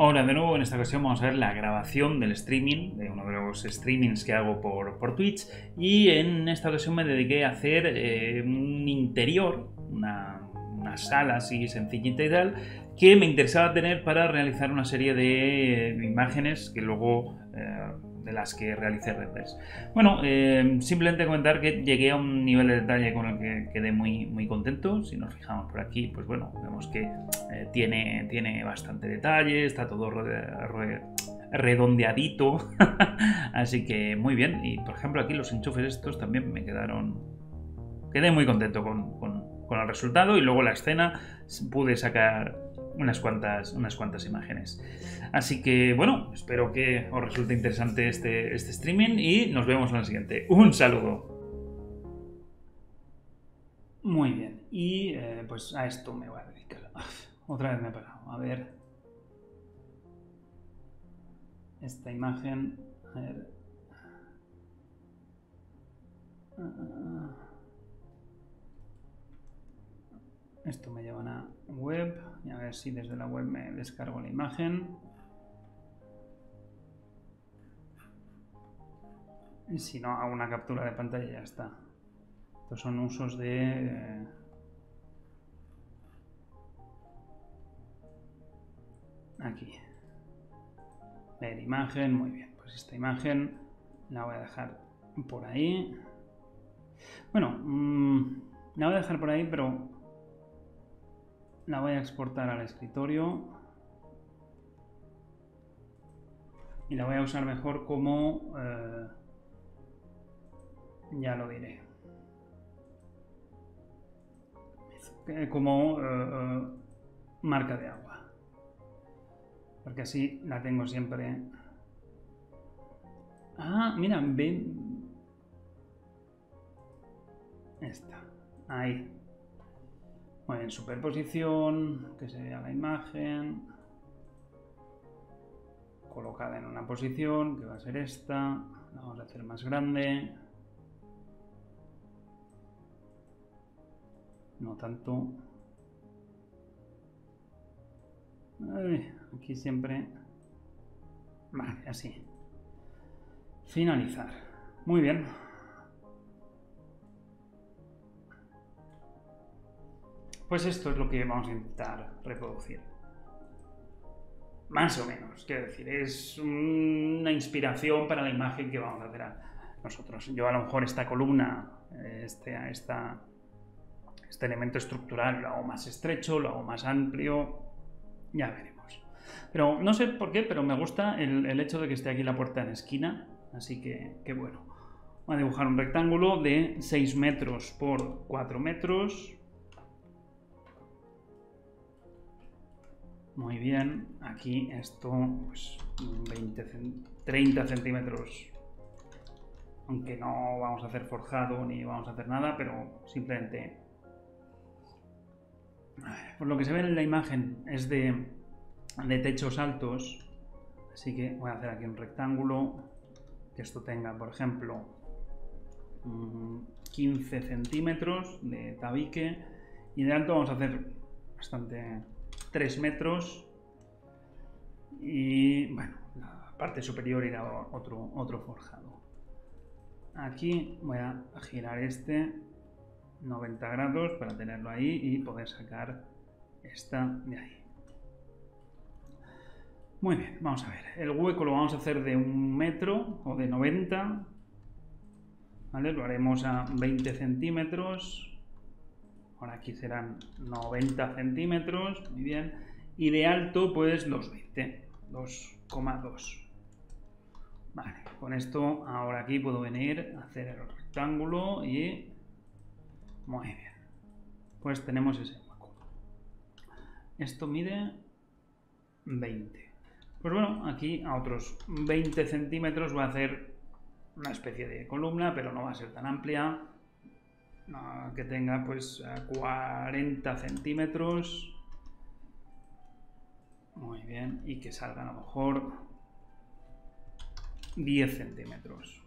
Ahora de nuevo en esta ocasión vamos a ver la grabación del streaming, de uno de los streamings que hago por, por Twitch y en esta ocasión me dediqué a hacer eh, un interior, una, sala así sencillita y tal, que me interesaba tener para realizar una serie de imágenes que luego... Eh, de las que realicé renders. Bueno, eh, simplemente comentar que llegué a un nivel de detalle con el que quedé muy, muy contento. Si nos fijamos por aquí, pues bueno, vemos que eh, tiene, tiene bastante detalle, está todo redondeadito. Así que muy bien. Y por ejemplo, aquí los enchufes estos también me quedaron. Quedé muy contento con, con el resultado. Y luego la escena pude sacar unas cuantas, unas cuantas imágenes. Así que bueno, espero que os resulte interesante este, este streaming y nos vemos en el siguiente. Un saludo. Muy bien, y eh, pues a esto me voy a dedicar. Otra vez me he parado. A ver. Esta imagen. A ver. Ah. Esto me lleva a web y a ver si desde la web me descargo la imagen. Y si no, hago una captura de pantalla y ya está. Estos son usos de... Eh, aquí. Ver imagen, muy bien. Pues esta imagen la voy a dejar por ahí. Bueno, mm, la voy a dejar por ahí, pero la voy a exportar al escritorio. Y la voy a usar mejor como eh, ya lo diré. Como eh, eh, marca de agua. Porque así la tengo siempre. Ah mira ven. Esta. Ahí en superposición, que se vea la imagen, colocada en una posición, que va a ser esta, la vamos a hacer más grande, no tanto, aquí siempre, vale, así, finalizar, muy bien. Pues esto es lo que vamos a intentar reproducir. Más o menos, quiero decir, es una inspiración para la imagen que vamos a hacer nosotros. Yo a lo mejor esta columna, este, esta, este elemento estructural lo hago más estrecho, lo hago más amplio, ya veremos. Pero no sé por qué, pero me gusta el, hecho de que esté aquí la puerta en esquina, así que, que bueno. Voy a dibujar un rectángulo de 6 metros por 4 metros, Muy bien, aquí esto, pues 20, 30 centímetros, aunque no vamos a hacer forjado ni vamos a hacer nada, pero simplemente, por lo que se ve en la imagen es de, de techos altos, así que voy a hacer aquí un rectángulo, que esto tenga, por ejemplo, 15 centímetros de tabique, y de alto vamos a hacer bastante 3 metros y bueno, la parte superior irá otro, otro forjado. Aquí voy a girar este 90 grados para tenerlo ahí y poder sacar esta de ahí. Muy bien, vamos a ver. El hueco lo vamos a hacer de un metro o de 90. ¿Vale? Lo haremos a 20 centímetros. Ahora aquí serán 90 centímetros, muy bien. Y de alto, pues 2,20, 2,2. Vale, con esto ahora aquí puedo venir a hacer el rectángulo y... Muy bien. Pues tenemos ese hueco. Esto mide 20. Pues bueno, aquí a otros 20 centímetros voy a hacer una especie de columna, pero no va a ser tan amplia que tenga pues 40 centímetros. Muy bien, y que salga a lo mejor 10 centímetros.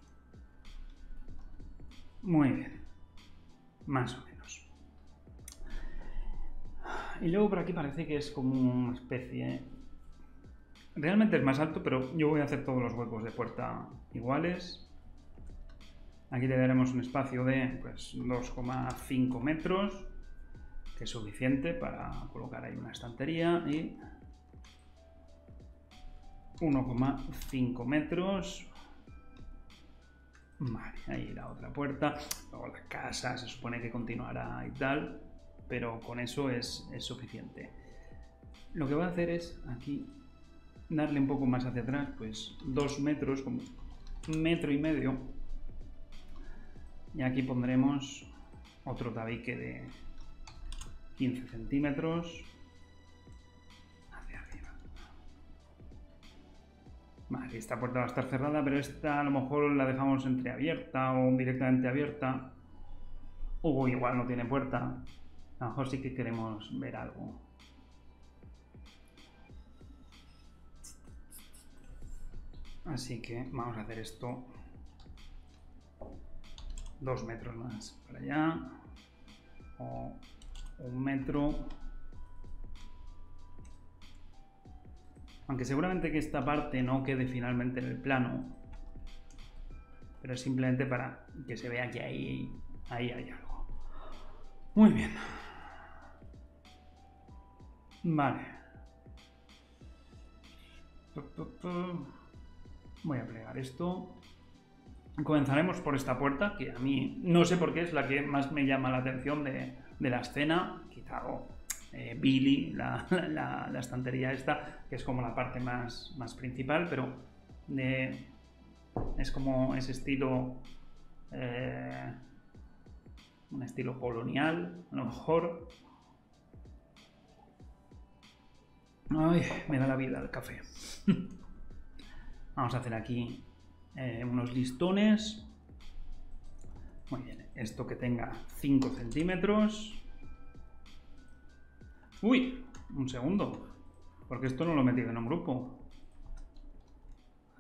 Muy bien, más o menos. Y luego por aquí parece que es como una especie Realmente es más alto, pero yo voy a hacer todos los huecos de puerta iguales. Aquí le daremos un espacio de pues, 2,5 metros, que es suficiente para colocar ahí una estantería y 1,5 metros. Vale, ahí la otra puerta. Luego la casa se supone que continuará y tal, pero con eso es, es suficiente. Lo que voy a hacer es aquí darle un poco más hacia atrás, pues dos metros, como metro y medio. Y aquí pondremos otro tabique de 15 centímetros hacia arriba. Vale, esta puerta va a estar cerrada, pero esta a lo mejor la dejamos entreabierta o directamente abierta. O igual no tiene puerta. A lo mejor sí que queremos ver algo. Así que vamos a hacer esto dos metros más para allá o un metro. Aunque seguramente que esta parte no quede finalmente en el plano pero simplemente para que se vea que ahí, ahí hay algo. Muy bien. Vale. Voy a plegar esto. Comenzaremos por esta puerta, que a mí no sé por qué es la que más me llama la atención de, la escena. Quizá eh, Billy, la, estantería esta, que es como la parte más, principal, pero es como ese estilo, eh, un estilo colonial, a lo mejor. Ay, me da la vida el café. Vamos a hacer aquí eh, unos listones. Muy bien, esto que tenga 5 centímetros. Uy, un segundo, porque esto no lo he metido en un grupo.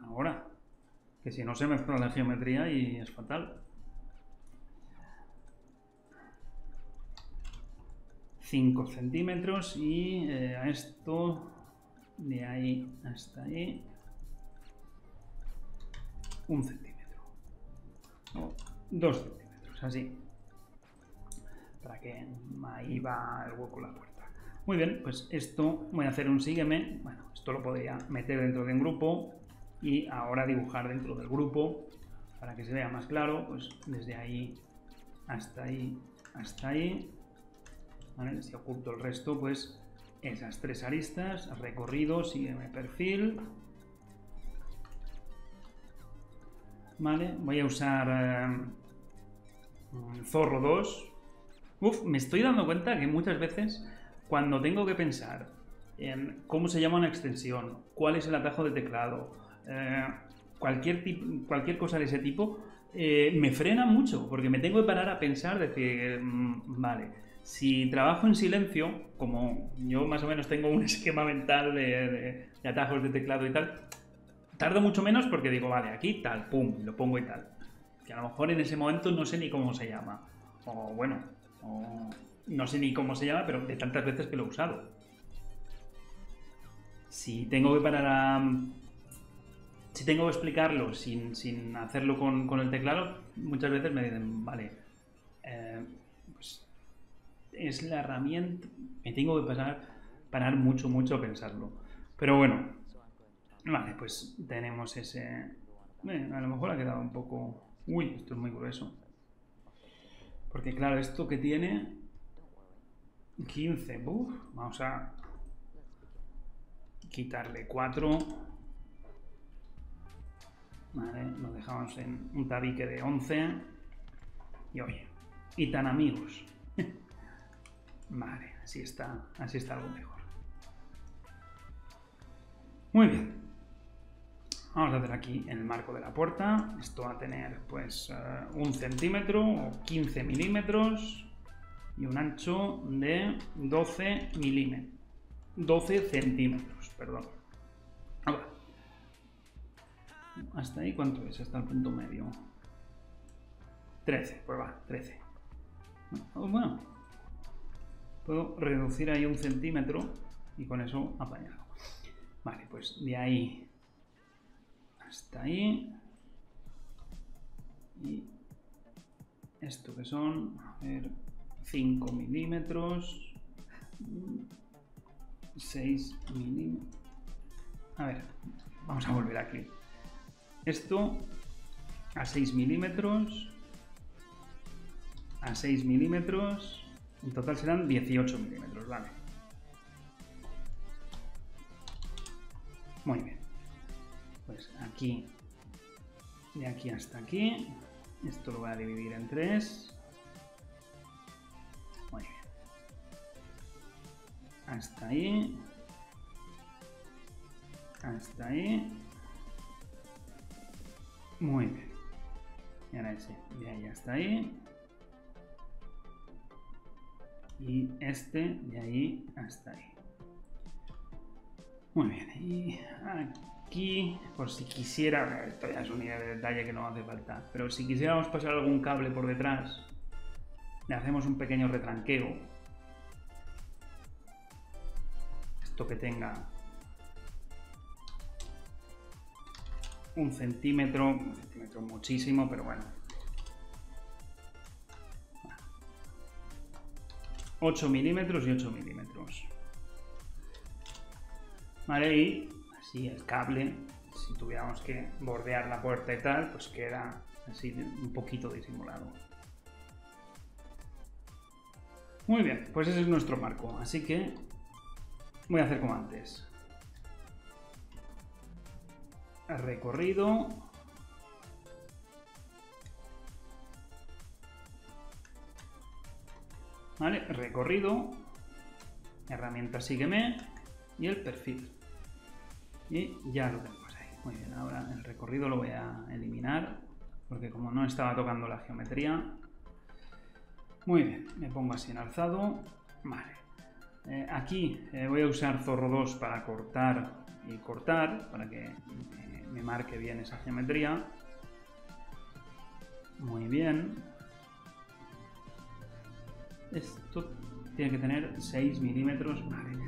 Ahora, que si no se mezcla la geometría y es fatal. 5 centímetros y eh, a esto de ahí hasta ahí un centímetro. O dos centímetros, así. Para que ahí va el hueco la puerta. Muy bien, pues esto voy a hacer un sígueme. Bueno, esto lo podría meter dentro de un grupo y ahora dibujar dentro del grupo para que se vea más claro, pues desde ahí hasta ahí, hasta ahí. Si oculto el resto, pues esas tres aristas, recorrido, sígueme perfil, ¿vale? Voy a usar eh, Zorro 2. Uf, me estoy dando cuenta que muchas veces cuando tengo que pensar en cómo se llama una extensión, cuál es el atajo de teclado, eh, cualquier, cualquier cosa de ese tipo, eh, me frena mucho porque me tengo que parar a pensar, decir, mm, vale, si trabajo en silencio, como yo más o menos tengo un esquema mental de atajos de teclado y tal, Tardo mucho menos porque digo, vale, aquí tal, pum, lo pongo y tal. Que a lo mejor en ese momento no sé ni cómo se llama. O bueno, no sé ni cómo se llama, pero de tantas veces que lo he usado. Si tengo que parar a... Si tengo que explicarlo sin, hacerlo con, el teclado, muchas veces me dicen, vale, eh, pues es la herramienta, me tengo que pasar, parar mucho, mucho a pensarlo. Pero bueno, Vale, pues tenemos ese... a lo mejor ha quedado un poco... Uy, esto es muy grueso. Porque claro, esto que tiene... 15, vamos a quitarle 4. Vale, lo dejamos en un tabique de 11. Y oye, y tan amigos. vale, así está, así está algo mejor. Muy bien. Vamos a hacer aquí el marco de la puerta. Esto va a tener pues eh, un centímetro o 15 milímetros y un ancho de 12 milímetros. 12 centímetros, perdón. Ahora, ¿Hasta ahí cuánto es? Hasta el punto medio. 13, pues va, 13. Bueno, puedo reducir ahí un centímetro y con eso apañado. Vale, pues de ahí hasta ahí. Y esto que son, a ver, 5 milímetros, 6 milímetros. A ver, vamos a volver aquí. Esto a 6 milímetros, a 6 milímetros, en total serán 18 milímetros, vale. Muy bien. Pues aquí, de aquí hasta aquí, esto lo voy a dividir en 3. Muy bien. Hasta ahí. Hasta ahí. Muy bien. Y ahora ese, de ahí hasta ahí. Y este de ahí hasta ahí. Muy bien. Y aquí, por si quisiera, esto ya es un nivel de detalle que no hace falta, pero si quisiéramos pasar algún cable por detrás, le hacemos un pequeño retranqueo. Esto que tenga un centímetro, un centímetro muchísimo, pero bueno. 8 milímetros y 8 milímetros. Vale, y así el cable, si tuviéramos que bordear la puerta y tal, pues queda así un poquito disimulado. Muy bien, pues ese es nuestro marco, así que voy a hacer como antes. recorrido. ¿Vale? Recorrido. Herramienta sígueme. Y el perfil. Y ya lo tenemos ahí. Muy bien, ahora el recorrido lo voy a eliminar. Porque como no estaba tocando la geometría. Muy bien, me pongo así en alzado. Vale. Eh, aquí eh, voy a usar Zorro 2 para cortar y cortar, para que me marque bien esa geometría. Muy bien. Esto tiene que tener 6 milímetros. Vale.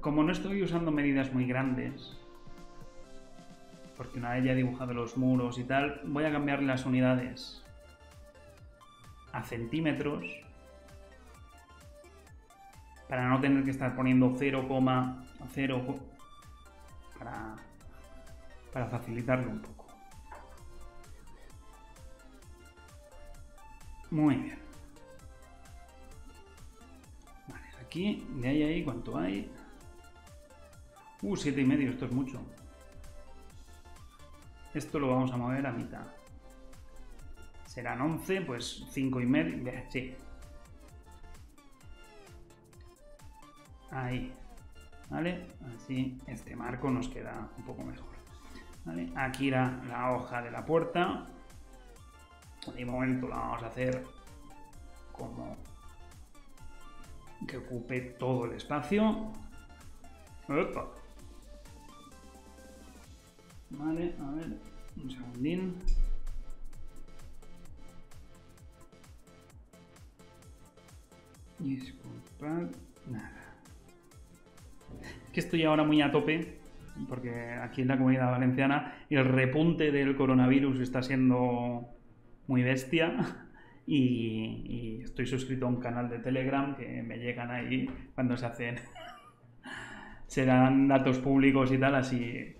Como no estoy usando medidas muy grandes, porque una vez ya he dibujado los muros y tal, voy a cambiarle las unidades a centímetros para no tener que estar poniendo 0,0 para para facilitarlo un poco. Muy bien. Vale, aquí, de ahí a ahí, ¿cuánto hay? Uh, siete y medio, esto es mucho. Esto lo vamos a mover a mitad. Serán 11, pues 5 y medio. Sí. Ahí. ¿Vale? Así este marco nos queda un poco mejor. Aquí la, la hoja de la puerta. De momento la vamos a hacer como que ocupe todo el espacio. Vale, a ver, un segundín. Disculpad, nada. Que estoy ahora muy a tope porque aquí en la comunidad valenciana el repunte del coronavirus está siendo muy bestia y, estoy suscrito a un canal de Telegram que me llegan ahí cuando se hacen se dan datos públicos y tal, así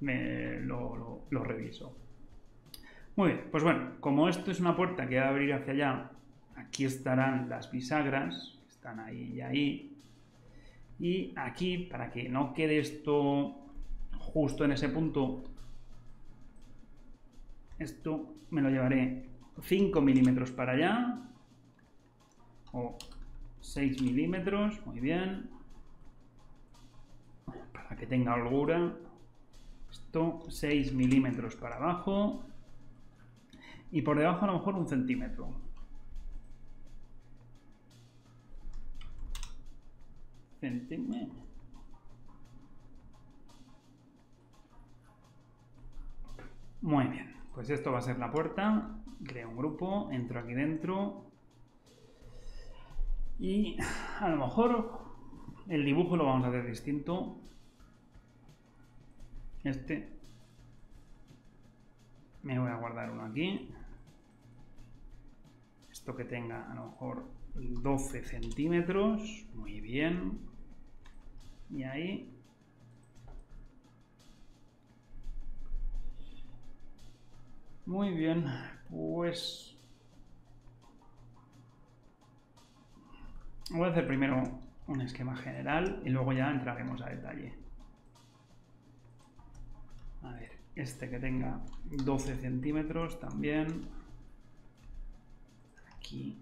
me lo, lo reviso. Muy bien, pues bueno, como esto es una puerta que va a abrir hacia allá, aquí estarán las bisagras, están ahí y ahí, y aquí, para que no quede esto justo en ese punto, esto me lo llevaré 5 milímetros para allá, o 6 milímetros, muy bien, para que tenga holgura, esto 6 milímetros para abajo, y por debajo a lo mejor un centímetro. Muy bien, pues esto va a ser la puerta. Creo un grupo, entro aquí dentro. Y a lo mejor el dibujo lo vamos a hacer distinto. Este. Me voy a guardar uno aquí. Esto que tenga a lo mejor 12 centímetros. Muy bien. Y ahí. Muy bien. Pues... Voy a hacer primero un esquema general y luego ya entraremos a detalle. A ver, este que tenga 12 centímetros también. Aquí.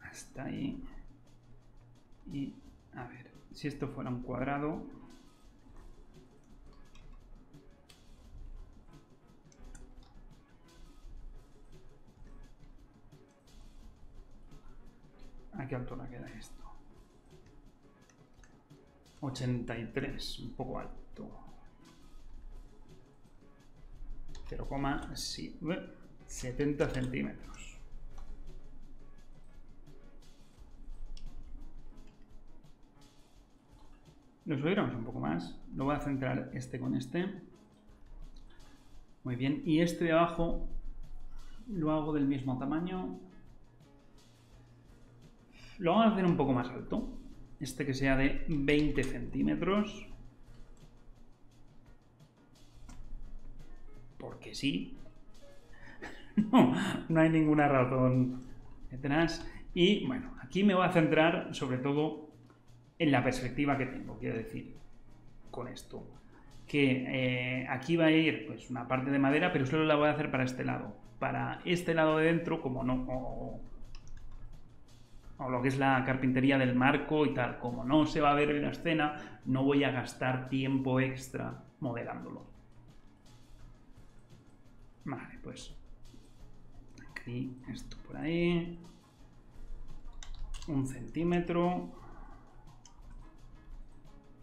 Hasta ahí. Y, a ver, si esto fuera un cuadrado, ¿A qué altura queda esto? 83, un poco alto. 0,70 centímetros. Lo subiéramos un poco más. Lo voy a centrar este con este. Muy bien. Y este de abajo lo hago del mismo tamaño. Lo vamos a hacer un poco más alto. Este que sea de 20 centímetros. Porque sí. no, no hay ninguna razón detrás. Y bueno, aquí me voy a centrar sobre todo en la perspectiva que tengo, quiero decir, con esto. Que eh, aquí va a ir pues, una parte de madera, pero solo la voy a hacer para este lado. Para este lado de dentro, como no, lo que es la carpintería del marco y tal. Como no se va a ver en la escena, no voy a gastar tiempo extra modelándolo. Vale, pues aquí, esto por ahí, un centímetro,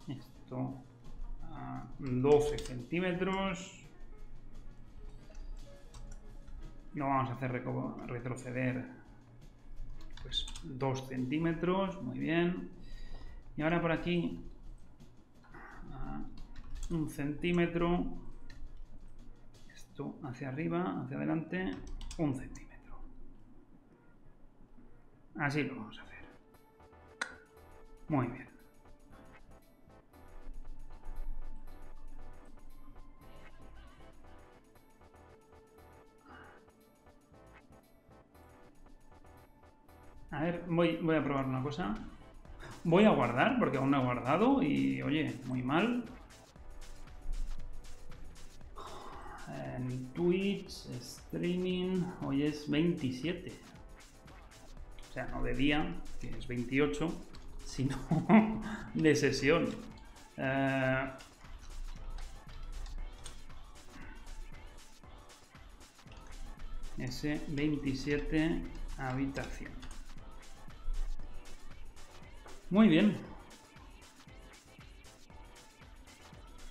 esto a 12 centímetros, lo vamos a hacer retroceder pues 2 centímetros, muy bien. Y ahora por aquí, un centímetro, esto hacia arriba, hacia adelante, un centímetro. Así lo vamos a hacer. Muy bien. A ver, voy, a probar una cosa. Voy a guardar, porque aún no he guardado y, oye, muy mal. En Twitch, streaming, hoy es 27. O sea, no de día, que es 28, sino de sesión. Eh, S27 habitación. Muy bien.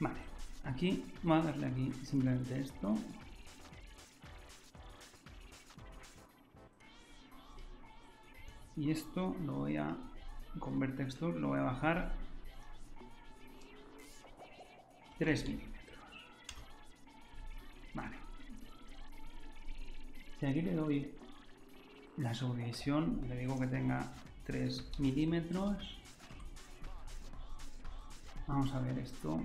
Vale, aquí, vamos a darle aquí simplemente esto. Y esto lo voy a, convertir texture, lo voy a bajar 3 milímetros. Vale. Si aquí le doy la subdivisión, le digo que tenga 3 milímetros. Vamos a ver esto.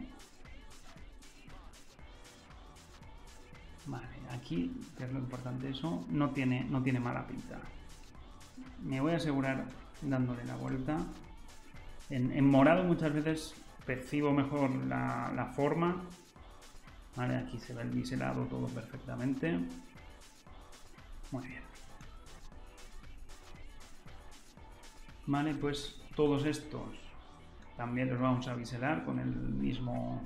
Vale, aquí, que es lo importante eso, no tiene, no tiene mala pinta. Me voy a asegurar dándole la vuelta. En, morado muchas veces percibo mejor la, la forma. Vale, aquí se ve el biselado todo perfectamente. Muy bien. Vale, pues todos estos también los vamos a biselar con el mismo...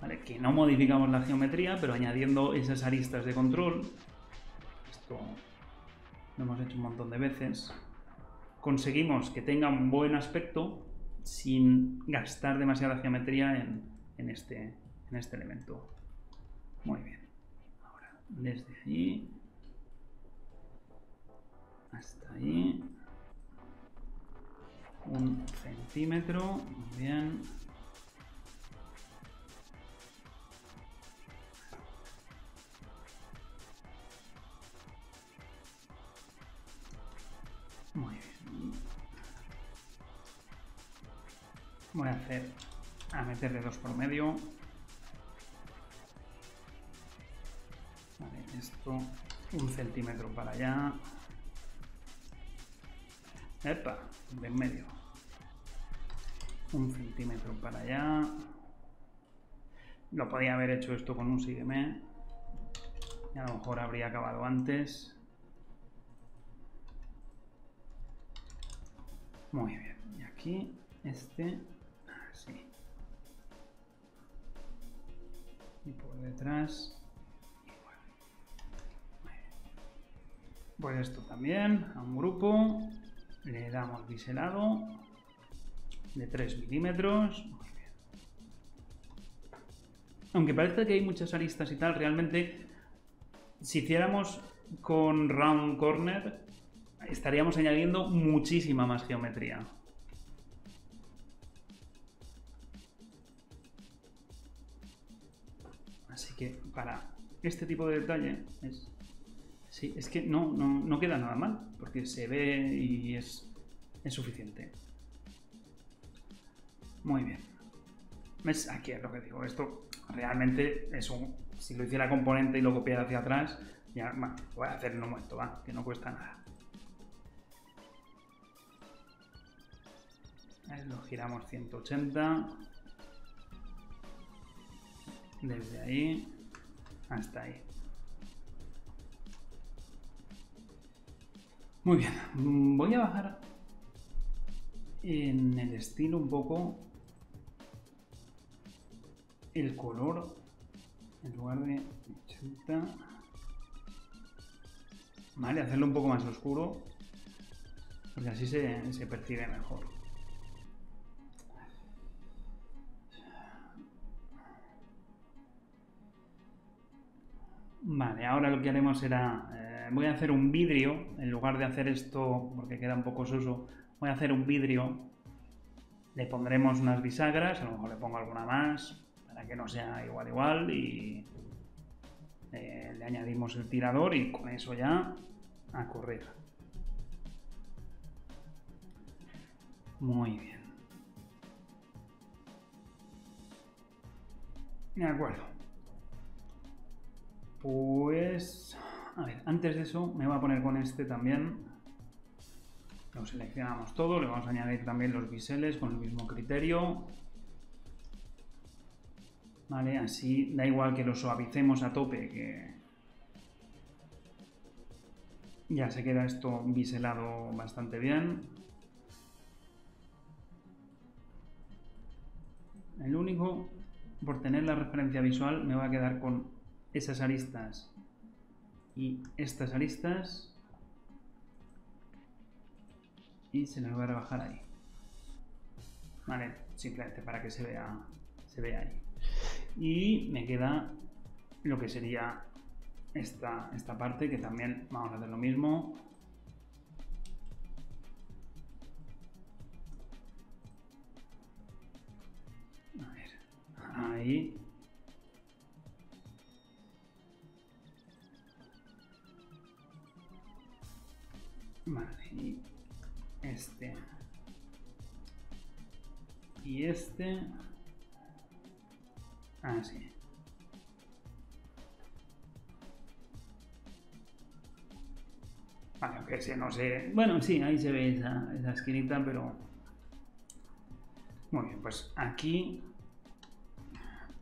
Vale, que no modificamos la geometría, pero añadiendo esas aristas de control. Esto lo hemos hecho un montón de veces. Conseguimos que tenga un buen aspecto sin gastar demasiada geometría en, en, este, en este elemento. Muy bien. Ahora, desde allí hasta ahí un centímetro. Muy bien. Muy bien. Voy a hacer a meterle dos por medio. Vale, esto un centímetro para allá. Epa, de en medio. Un centímetro para allá. Lo podía haber hecho esto con un sígueme. Y a lo mejor habría acabado antes. Muy bien. Y aquí, este, así. Y por detrás. Pues esto también, a un grupo. Le damos biselado de 3 milímetros. Aunque parece que hay muchas aristas y tal, realmente si hiciéramos con round corner estaríamos añadiendo muchísima más geometría. Así que para este tipo de detalle es Sí, es que no, no, queda nada mal, porque se ve y es, es suficiente. Muy bien. Aquí es lo que digo. Esto realmente es un... Si lo hiciera componente y lo copiara hacia atrás, ya, lo voy a hacer en un momento, va, que no cuesta nada. lo giramos 180. Desde ahí hasta ahí. Muy bien, mm, voy a bajar en el estilo un poco el color en lugar de 80 vale, hacerlo un poco más oscuro porque así se, se percibe mejor. Vale, ahora lo que haremos será eh, voy a hacer un vidrio, en lugar de hacer esto, porque queda un poco soso, voy a hacer un vidrio, le pondremos unas bisagras, a lo mejor le pongo alguna más, para que no sea igual igual, y eh, le añadimos el tirador y con eso ya a correr. Muy bien. De acuerdo. Pues a ver, antes de eso me voy a poner con este también. Lo seleccionamos todo, le vamos a añadir también los biseles con el mismo criterio. Vale, así da igual que lo suavicemos a tope, que ya se queda esto biselado bastante bien. El único, por tener la referencia visual, me va a quedar con esas aristas y estas aristas. Y se las voy a rebajar ahí. Vale simplemente para que se vea se vea ahí. Y me queda lo que sería esta, esta parte que también vamos a hacer lo mismo. A ver ahí Vale, y este. Y este. Ah, sí. Vale, aunque sea, no sé. Bueno, sí, ahí se ve esa, esa esquinita, pero. Muy bien, pues aquí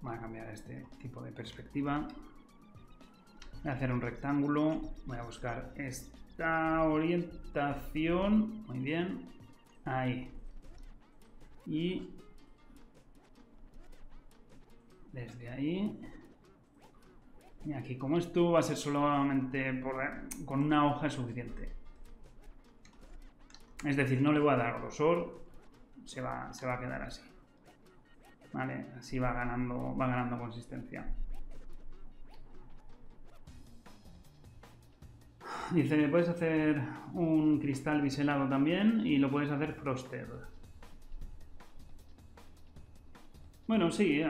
voy a cambiar este tipo de perspectiva. Voy a hacer un rectángulo. Voy a buscar este esta orientación. Muy bien. Ahí. Y desde ahí. Y aquí, como esto va a ser solamente con una hoja es suficiente. Es decir, no le voy a dar grosor, se va, se va a quedar así. ¿Vale? Así va ganando, va ganando consistencia. Dice, puedes hacer un cristal biselado también y lo puedes hacer frosted. Bueno, sí, eh,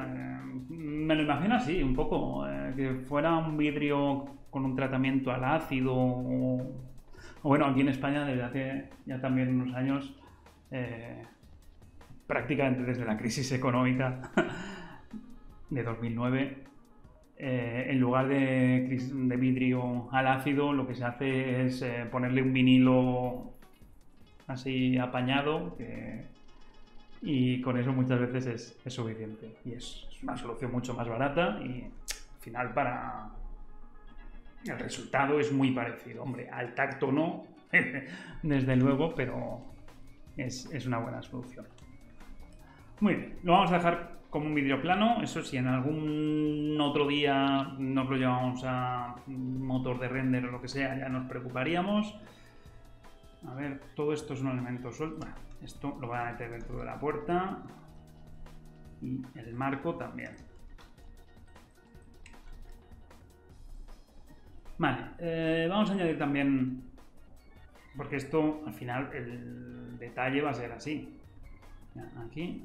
me lo imagino así, un poco. eh, que fuera un vidrio con un tratamiento al ácido o, o bueno, aquí en España desde hace ya también unos años, eh, prácticamente desde la crisis económica de 2009, eh, en lugar de, vidrio al ácido, lo que se hace es eh, ponerle un vinilo así apañado y con eso muchas veces es, es suficiente. Y es, es una solución mucho más barata y al final para... El resultado es muy parecido. Hombre, al tacto no, desde luego, pero es, es una buena solución. Muy bien, lo vamos a dejar como un vídeo plano. Eso si en algún otro día nos lo llevamos a motor de render o lo que sea, ya nos preocuparíamos. A ver, todo esto es un elemento suelto. Esto lo voy a meter dentro de la puerta. Y el marco también. Vale, eh, vamos a añadir también, porque esto al final el detalle va a ser así. Aquí.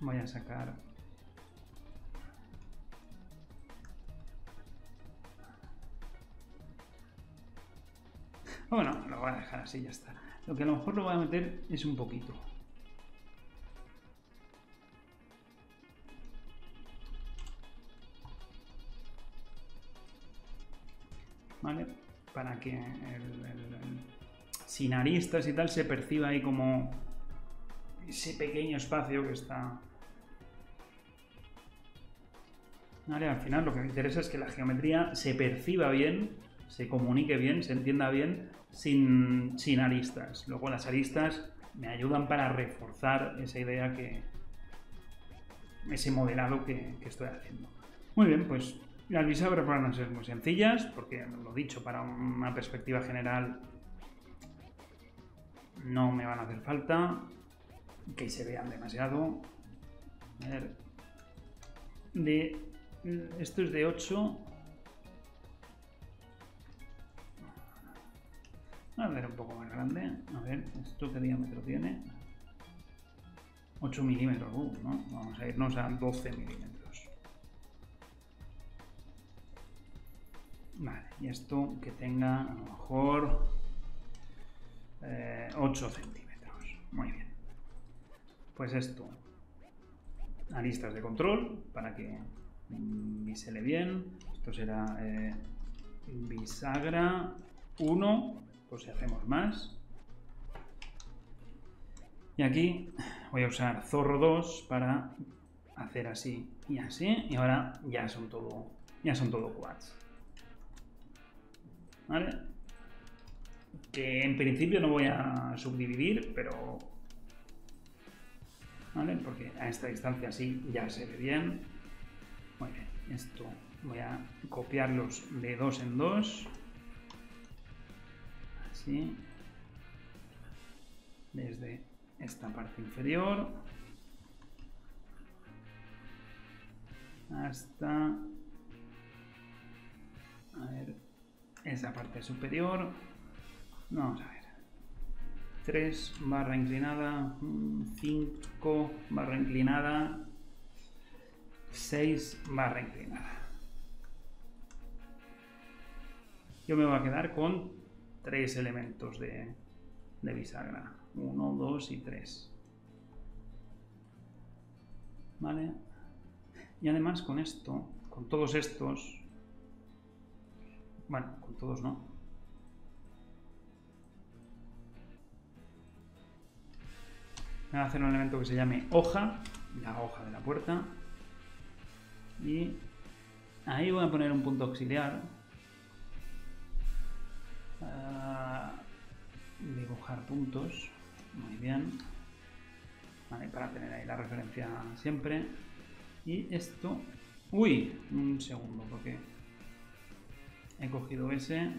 Voy a sacar Bueno, lo voy a dejar así, ya está. Lo que a lo mejor lo voy a meter es un poquito. ¿Vale? Para que el, el- sin aristas y tal se perciba ahí como ese pequeño espacio que está... Al final lo que me interesa es que la geometría se perciba bien, se comunique bien, se entienda bien, sin, sin aristas. Luego las aristas me ayudan para reforzar esa idea que... ese modelado que, que estoy haciendo. Muy bien, pues las bisagras van a ser muy sencillas, porque lo dicho, para una perspectiva general no me van a hacer falta, que se vean demasiado. A ver, de, esto es de 8. A ver, un poco más grande. A ver, ¿esto qué diámetro tiene? 8 milímetros, uh, ¿no? Vamos a irnos a 12 milímetros. Vale, y esto que tenga a lo mejor eh, 8 centímetros. Muy bien. Pues esto, aristas de control para que mm, bisele bien. Esto será eh, bisagra 1, por si hacemos más. Y aquí voy a usar zorro 2 para hacer así y así. Y ahora ya son todo, ya son todo quads. ¿Vale? Que en principio no voy a subdividir, pero... ¿Vale? Porque a esta distancia así ya se ve bien. Muy bien, esto voy a copiarlos de dos en dos. Así. Desde esta parte inferior hasta a ver esa parte superior vamos a ver 3 barra inclinada 5 barra inclinada 6 barra inclinada yo me voy a quedar con tres elementos de, de bisagra. 1, 2 y 3 vale y además con esto con todos estos bueno, con todos no. Voy a hacer un elemento que se llame hoja la hoja de la puerta y ahí voy a poner un punto auxiliar. Ah, dibujar puntos. Muy bien. Vale, para tener ahí la referencia siempre. Y esto uy un segundo porque he cogido ese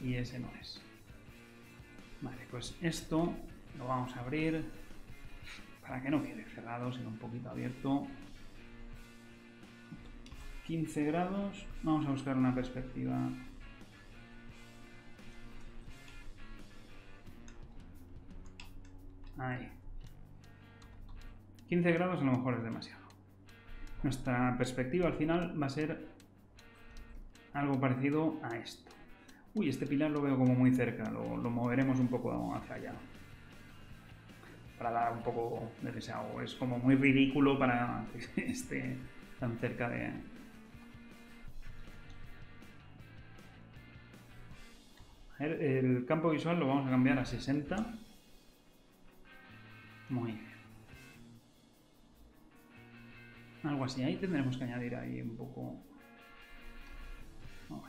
y ese no es. Vale pues esto lo vamos a abrir para que no quede cerrado sino un poquito abierto 15 grados vamos a buscar una perspectiva Ahí. 15 grados a lo mejor es demasiado. Nuestra perspectiva al final va a ser algo parecido a esto. Uy, este pilar lo veo como muy cerca, lo, moveremos un poco hacia allá. Para dar un poco de desahogo. Es como muy ridículo para que esté tan cerca de... El campo visual lo vamos a cambiar a 60. Muy bien. Algo así. Ahí tendremos que añadir ahí un poco... Bueno.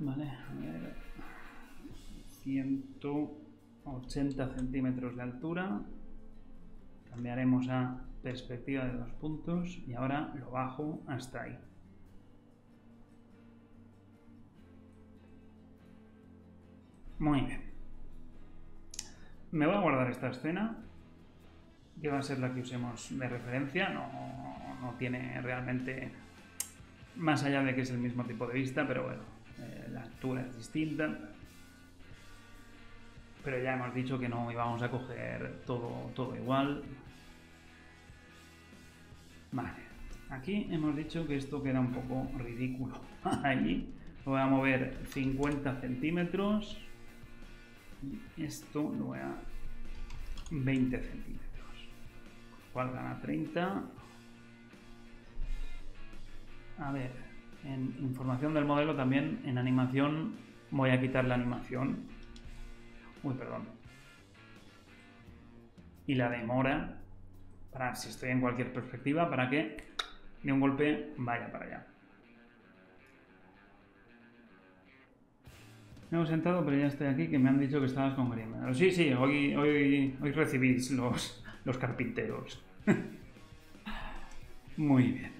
Vale, a ver. 180 centímetros de altura. Cambiaremos a perspectiva de dos puntos y ahora lo bajo hasta ahí. Muy bien. Me voy a guardar esta escena, que va a ser la que usemos de referencia. No, no tiene realmente, más allá de que es el mismo tipo de vista, pero bueno, eh, la altura es distinta. Pero ya hemos dicho que no íbamos a coger todo, todo igual. Vale, aquí hemos dicho que esto queda un poco ridículo. Ahí lo voy a mover 50 centímetros. Y esto lo voy a 20 centímetros. ¿Cuál gana 30? A ver, en información del modelo también, en animación, voy a quitar la animación. Uy, perdón. Y la demora, para si estoy en cualquier perspectiva, para que de un golpe vaya para allá. Me he sentado, pero ya estoy aquí, que me han dicho que estabas con Grimmer. Sí, sí, hoy, hoy, hoy recibís los, los carpinteros. Muy bien.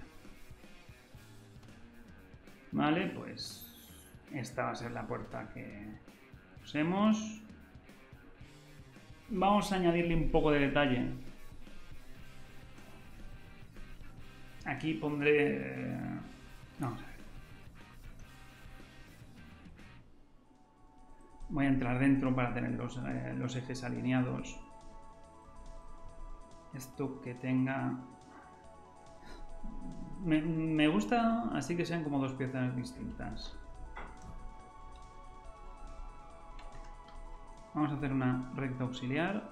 Vale, pues esta va a ser la puerta que usemos. Vamos a añadirle un poco de detalle. Aquí pondré... Vamos a ver. Voy a entrar dentro para tener los, eh, ejes alineados. Esto que tenga me, gusta así que sean como dos piezas distintas. Vamos a hacer una recta auxiliar.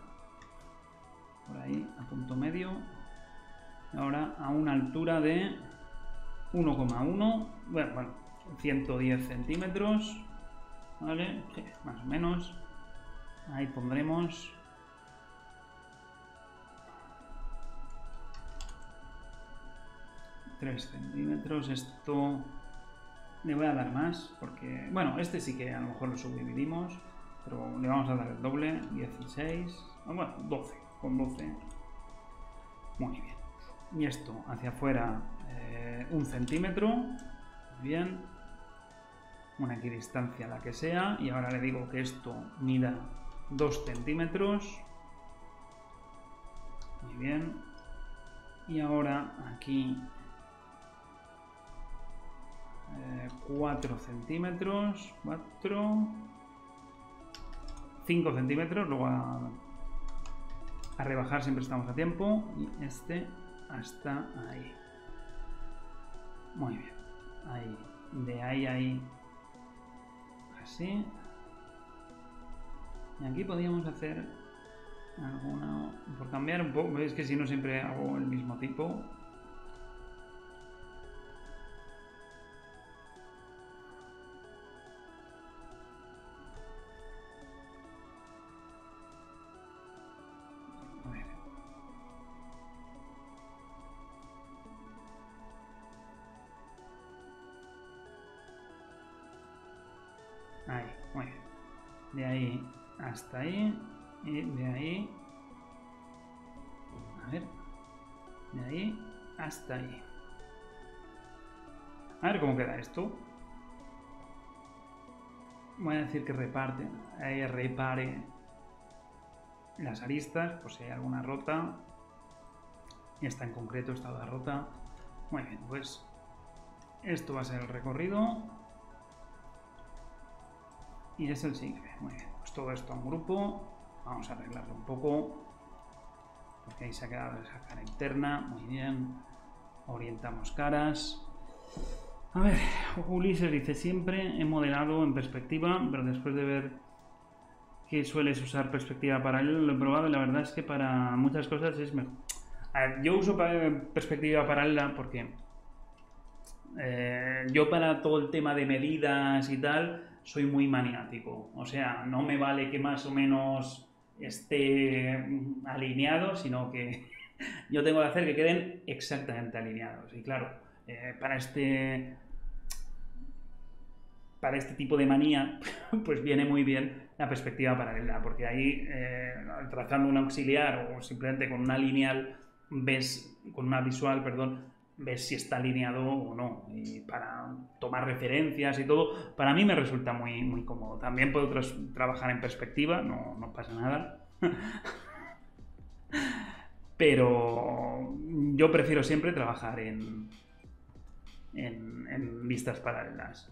Por ahí, a punto medio. Ahora a una altura de 1,1. Bueno, bueno, 110 centímetros. ¿Vale? Más o menos. Ahí pondremos 3 centímetros. Esto le voy a dar más porque, bueno, este sí que a lo mejor lo subdividimos, pero le vamos a dar el doble, 16, bueno, 12, con 12. Muy bien. Y esto hacia afuera eh, un centímetro, bien. Una equidistancia la que sea. Y ahora le digo que esto mida 2 centímetros. Muy bien. Y ahora aquí 4 centímetros, 4, 5 centímetros, luego a, a rebajar siempre estamos a tiempo y este hasta ahí. Muy bien, ahí, de ahí a ahí, así. Y aquí podríamos hacer alguna, por cambiar un poco, veis que si no siempre hago el mismo tipo, hasta ahí y de ahí a ver de ahí hasta ahí a ver cómo queda esto voy a decir que reparte ahí repare las aristas por si hay alguna rota esta en concreto está la rota Muy bien, pues esto va a ser el recorrido. Y es el siguiente. Muy bien, pues todo esto en grupo. Vamos a arreglarlo un poco. Porque ahí se ha quedado esa cara interna. Muy bien. Orientamos caras. A ver, Ulises dice siempre he modelado en perspectiva, pero después de ver que sueles usar perspectiva paralela, lo he probado y la verdad es que para muchas cosas es mejor. A ver, yo uso perspectiva paralela porque eh, yo para todo el tema de medidas y tal soy muy maniático. O sea, no me vale que más o menos esté alineado, sino que yo tengo que hacer que queden exactamente alineados. Y claro, eh, para este para este tipo de manía, pues viene muy bien la perspectiva paralela, porque ahí eh, trazando un auxiliar o simplemente con una lineal ves, con una visual, perdón, ves si está alineado o no. Y para tomar referencias y todo, para mí me resulta muy, muy cómodo. También puedo trabajar en perspectiva, no, no pasa nada. Pero yo prefiero siempre trabajar en, en, vistas paralelas.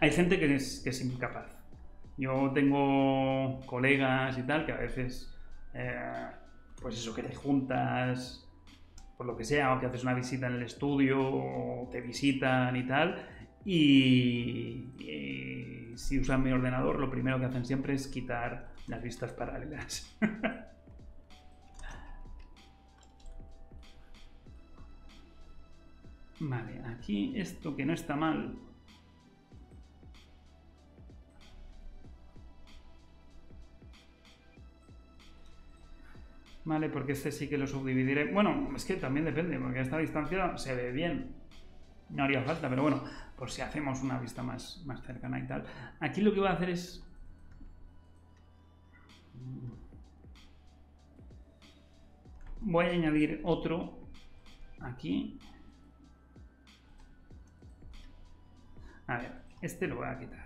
Hay gente que es, que es incapaz. Yo tengo colegas y tal que a veces eh, pues eso, que te juntas, por lo que sea, o que haces una visita en el estudio, o te visitan y tal, y, si usan mi ordenador, lo primero que hacen siempre es quitar las vistas paralelas. vale, aquí esto que no está mal, ¿vale? Porque este sí que lo subdividiré. Bueno, es que también depende, porque a esta distancia se ve bien. No haría falta, pero bueno, por si hacemos una vista más, más cercana y tal. Aquí lo que voy a hacer es... Voy a añadir otro aquí. A ver, este lo voy a quitar.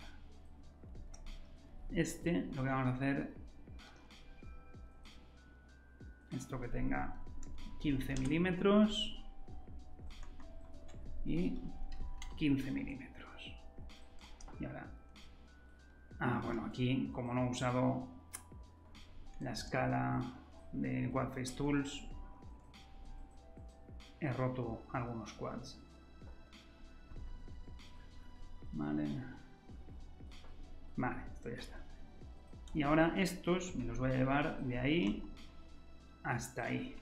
Este lo que vamos a hacer esto que tenga 15 milímetros y 15 milímetros. Y ahora, ah, bueno, aquí como no he usado la escala de Quadface Tools, he roto algunos quads. Vale. Vale, esto ya está. Y ahora estos me los voy a llevar de ahí hasta ahí.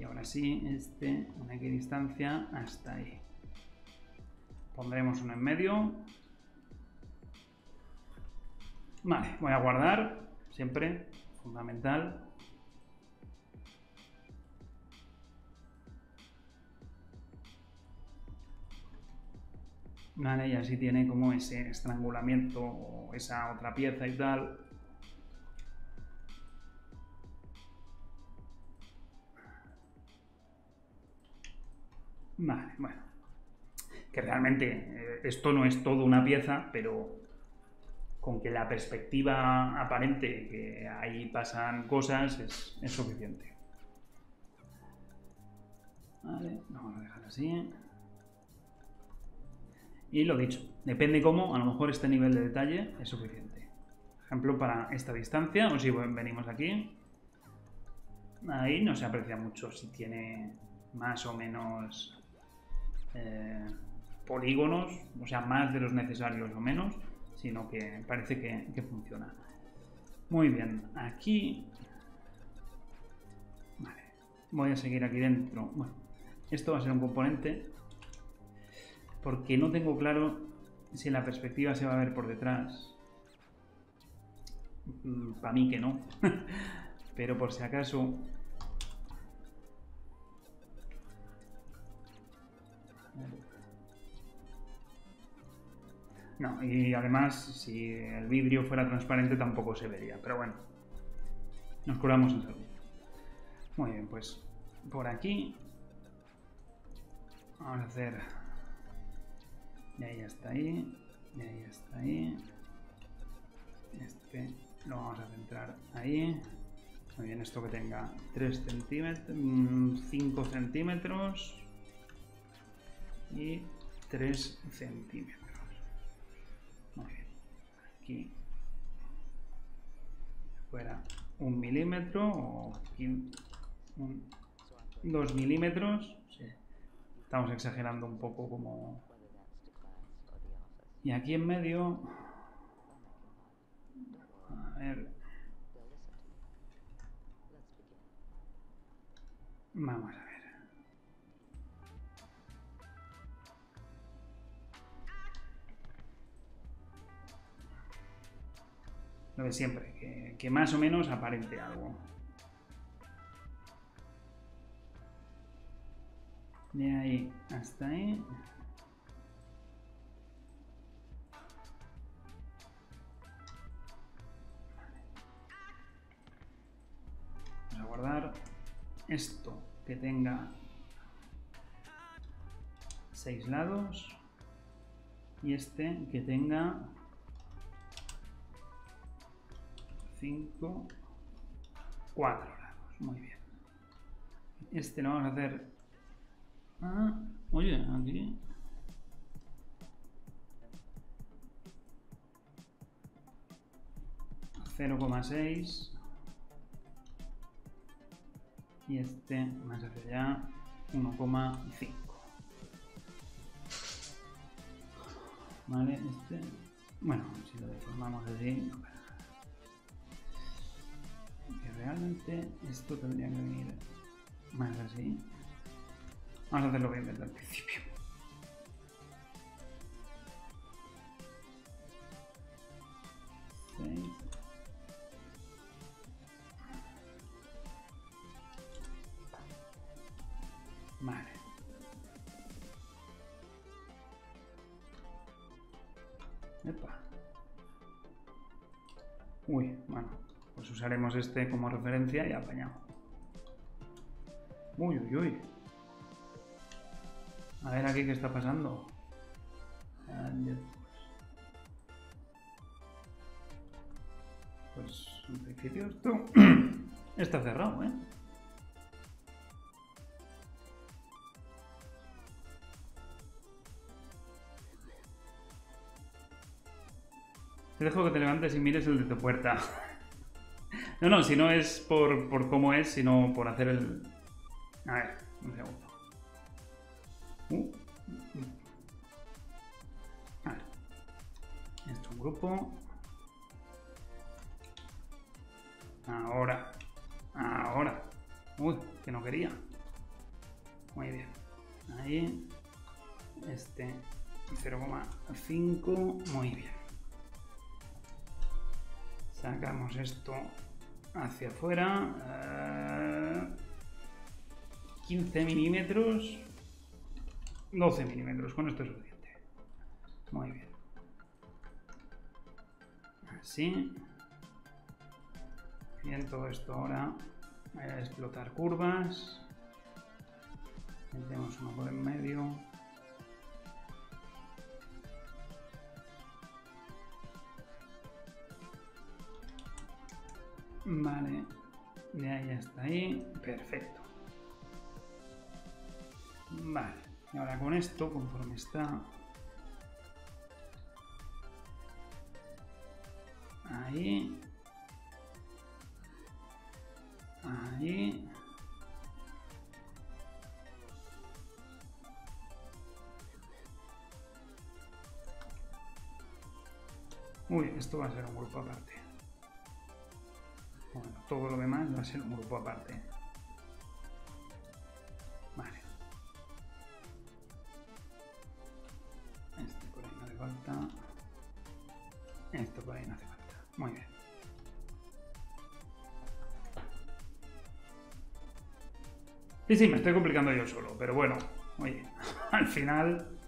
y ahora sí, este, una equidistancia hasta ahí. Pondremos uno en medio. Vale, voy a guardar, siempre, fundamental. Vale, y así tiene como ese estrangulamiento o esa otra pieza y tal. Vale, bueno. Que realmente eh, esto no es todo una pieza, pero con que la perspectiva aparente que ahí pasan cosas es, suficiente. Vale, vamos a dejar así. Y lo dicho, depende cómo, a lo mejor este nivel de detalle es suficiente. Por ejemplo, para esta distancia, o si venimos aquí, ahí no se aprecia mucho si tiene más o menos eh, polígonos, o sea, más de los necesarios o menos, sino que parece que, funciona. Muy bien, aquí... Voy a seguir aquí dentro. Bueno, esto va a ser un componente porque no tengo claro si la perspectiva se va a ver por detrás. Mm, Para mí que no. Pero por si acaso No, y además, si el vidrio fuera transparente tampoco se vería, pero bueno, nos curamos en salud. Muy bien, pues por aquí vamos a hacer de ahí hasta ahí, de ahí hasta ahí. Este lo vamos a centrar ahí. Muy bien, esto que tenga 3 centímetros, 5 centímetros y 3 centímetros. Fuera un milímetro o dos milímetros. Estamos exagerando un poco como... Y aquí en medio... A ver... Vamos a ver. Lo de siempre, que, más o menos aparente algo. De ahí hasta ahí. Vamos guardar esto que tenga seis lados y este que tenga 5 4 lados muy bien. Este lo vamos a hacer. Ah, oye aquí. 0,6 y este más hacia allá 1,5 vale este bueno si lo deformamos así realmente esto tendría que venir más así vamos a hacerlo bien desde el principio Vale. Epa. Uy, usaremos este como referencia y apañado. Uy, uy, uy. A ver aquí qué está pasando. Pues en principio esto está cerrado, ¿eh? Te dejo que te levantes y mires el de tu puerta. No, no, si no es por, por cómo es, sino por hacer el... A ver, un segundo. Uh. A ver. Esto es un grupo. Ahora. Ahora. Uy, que no quería. Muy bien. Ahí. Este 0,5. Muy bien. Sacamos esto hacia afuera. 15 eh, milímetros. 12 milímetros. Con esto es. Muy bien. Así. Bien, todo esto ahora. A explotar curvas. Metemos uno por en medio. Vale, de ahí hasta ahí, perfecto. Vale, ahora con esto, conforme está... Ahí. Ahí. Uy, esto va a ser un grupo aparte. Bueno, todo lo demás va a ser un grupo aparte. Vale. Este por ahí no hace falta. Esto por ahí no hace falta. Muy bien. Sí, sí, me estoy complicando yo solo, pero bueno, oye, al final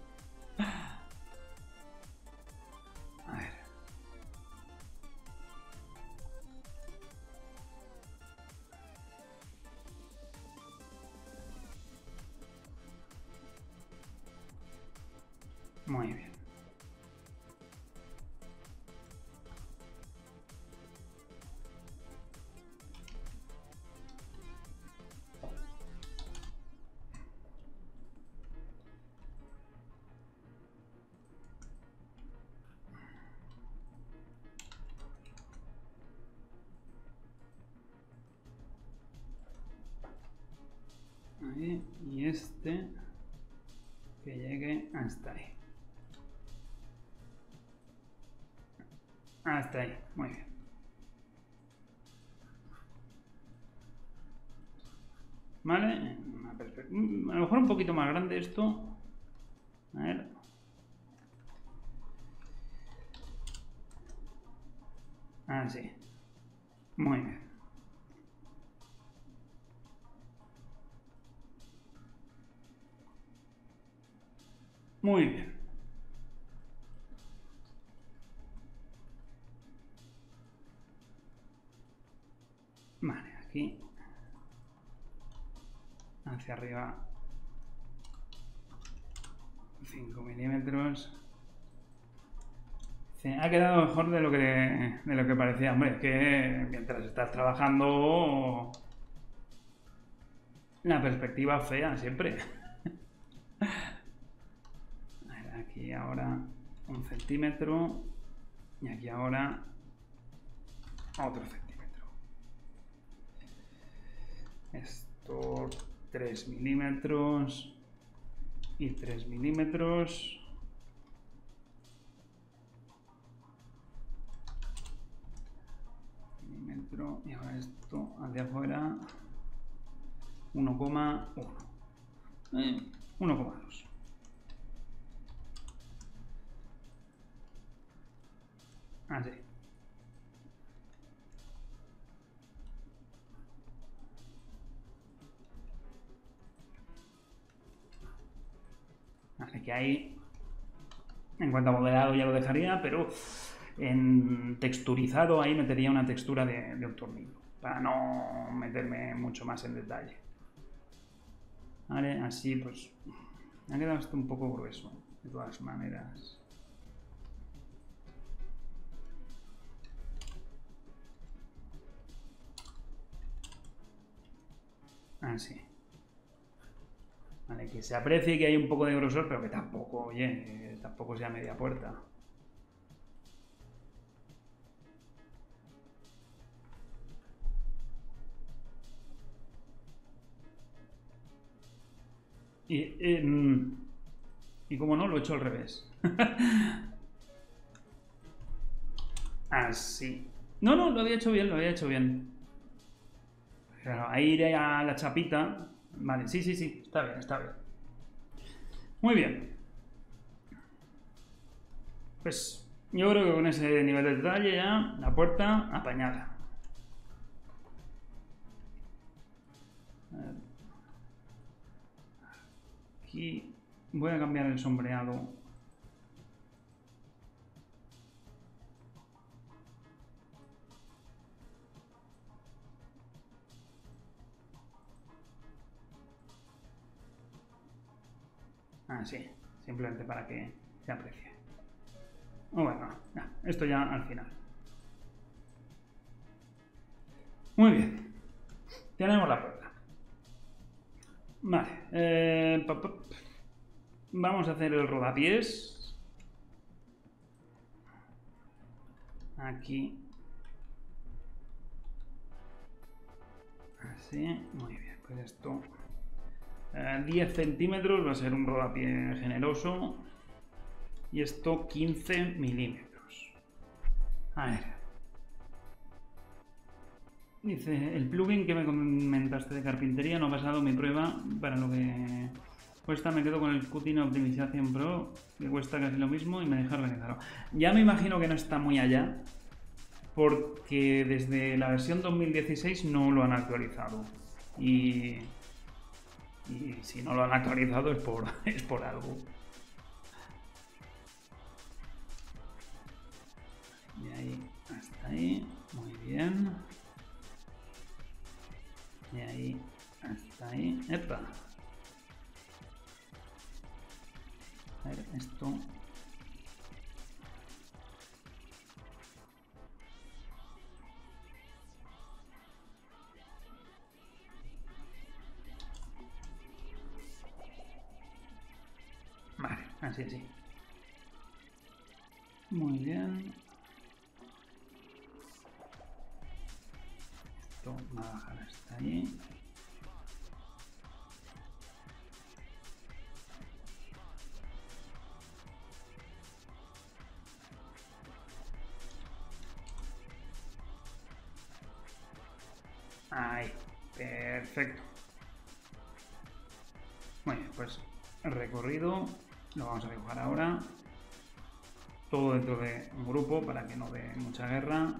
un poquito más grande esto. A ver. Así. Muy bien. Muy bien. Quedado mejor de lo que, de lo que parecía. Hombre, es que mientras estás trabajando, la perspectiva fea siempre. aquí ahora un centímetro y aquí ahora otro centímetro. Esto 3 milímetros y 3 milímetros. Y ahora esto de afuera 1,1. 1,2. Así. Vale, que ahí, en cuanto a modelado ya lo dejaría, pero en texturizado ahí metería una textura de, un tornillo, para no meterme mucho más en detalle. Vale, así pues ha quedado esto un poco grueso, de todas maneras. Así. Vale, que se aprecie que hay un poco de grosor, pero que tampoco, oye, tampoco sea media puerta. Y, y como no, lo he hecho al revés. Así. No, no, lo había hecho bien, lo había hecho bien. Claro, ahí iré a la chapita. Vale, sí, sí, sí, está bien, está bien. Muy bien. Pues yo creo que con ese nivel de detalle ya la puerta apañada. Aquí voy a cambiar el sombreado Ah, sí, simplemente para que se aprecie. bueno, esto ya al final. Muy bien. Tenemos la puerta. Vale. Eh, vamos a hacer el rodapiés. Aquí. Así. Muy bien. Pues esto 10 eh, centímetros va a ser un rodapié generoso. Y esto 15 milímetros. A ver. Dice, el plugin que me comentaste de carpintería no ha pasado mi prueba para lo que cuesta. Me quedo con el Cutting Optimization Pro, que cuesta casi lo mismo y me deja organizado. Ya me imagino que no está muy allá, porque desde la versión 2016 no lo han actualizado. Y y si no lo han actualizado es por, es por algo. Y ahí, hasta ahí, muy bien. Y ahí, hasta ahí. ¡Epa! A esto Así, así. Muy bien. Esto va Ahí, perfecto. Muy bien, pues el recorrido lo vamos a dibujar ahora. Todo dentro de un grupo para que no dé mucha guerra.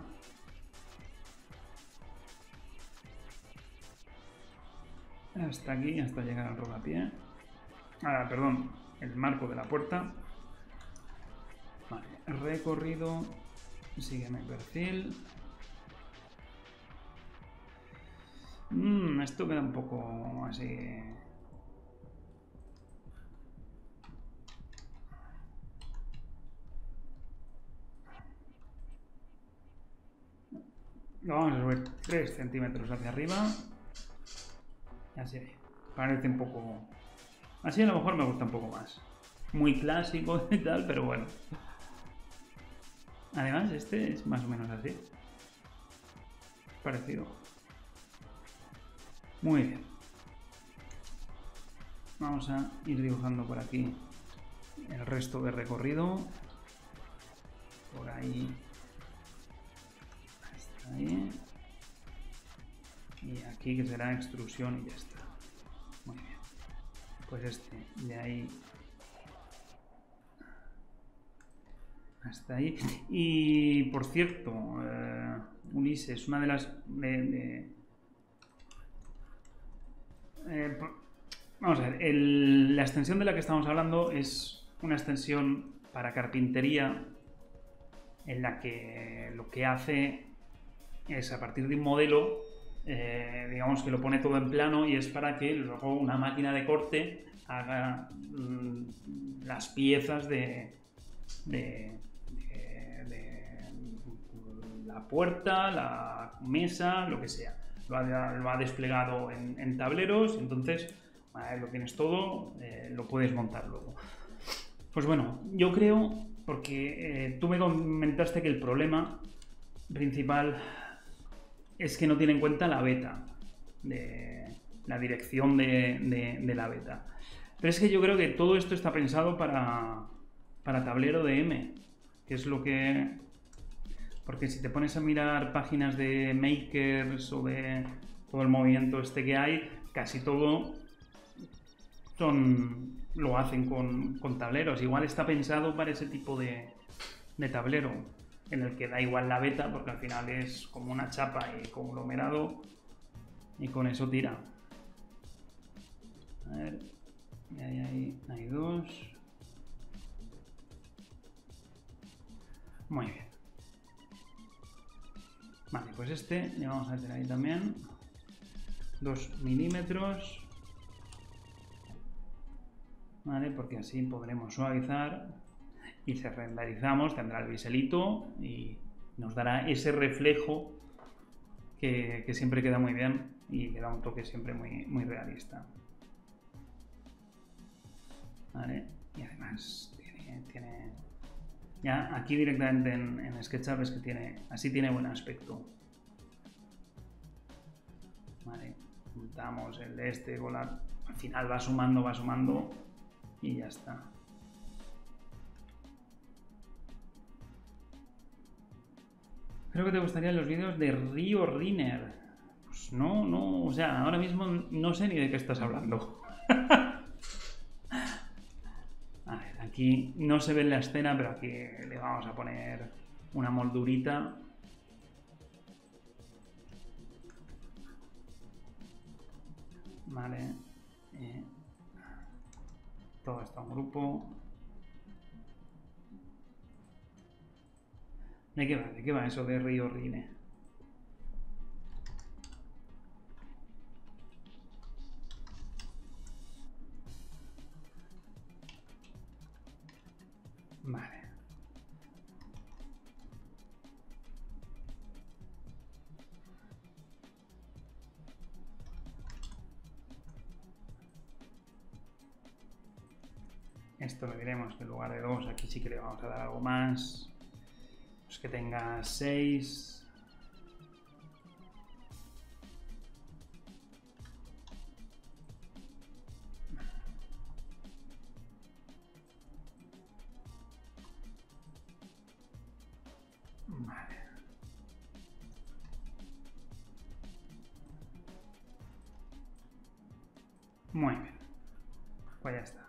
Hasta aquí, hasta llegar al rodapié. Ah, perdón, el marco de la puerta. Vale, recorrido. Sígueme el perfil. Mmm, esto queda un poco así. Lo vamos a subir 3 centímetros hacia arriba. Así, parece un poco... Así a lo mejor me gusta un poco más. Muy clásico y tal, pero bueno. Además, este es más o menos así. Parecido. Muy bien. Vamos a ir dibujando por aquí el resto de recorrido. Por ahí. Hasta ahí. Aquí que será extrusión y ya está. Muy bien. Pues este, de ahí hasta ahí. Y por cierto, eh, Ulises, una de las. De, eh, vamos a ver, la extensión de la que estamos hablando es una extensión para carpintería en la que lo que hace es a partir de un modelo eh, digamos que lo pone todo en plano y es para que luego una máquina de corte haga mm, las piezas de, de, la puerta, la mesa, lo que sea. Lo ha, desplegado en, tableros, entonces lo tienes todo, eh, lo puedes montar luego. Pues bueno, yo creo, porque eh, tú me comentaste que el problema principal es que no tiene en cuenta la beta, de la dirección de, la beta. Pero es que yo creo que todo esto está pensado para, para tablero de M, que es lo que... Porque si te pones a mirar páginas de makers o de todo el movimiento este que hay, casi todo son, lo hacen con, con tableros. Igual está pensado para ese tipo de, de tablero en el que da igual la beta porque al final es como una chapa y conglomerado y con eso tira. A ver, ahí, hay dos. Muy bien. Vale, pues este le vamos a meter ahí también. Dos milímetros. Vale, porque así podremos suavizar y si renderizamos tendrá el biselito y nos dará ese reflejo que, siempre queda muy bien y le da un toque siempre muy, muy realista. ¿Vale? Y además tiene, ya aquí directamente en, SketchUp es que tiene así tiene buen aspecto. Vale, juntamos el de este al final va sumando, va sumando y ya está. Creo que te gustarían los vídeos de Rio Riner. Pues no, no, o sea, ahora mismo no sé ni de qué estás hablando. a ver, aquí no se ve en la escena, pero aquí le vamos a poner una moldurita. Vale. Eh, todo esto en grupo. ¿De qué va? ¿De qué va eso de Río Rine? Vale. Esto le diremos que en lugar de dos aquí sí que le vamos a dar algo más. Que tenga 6. Vale. Muy bien. Pues ya está.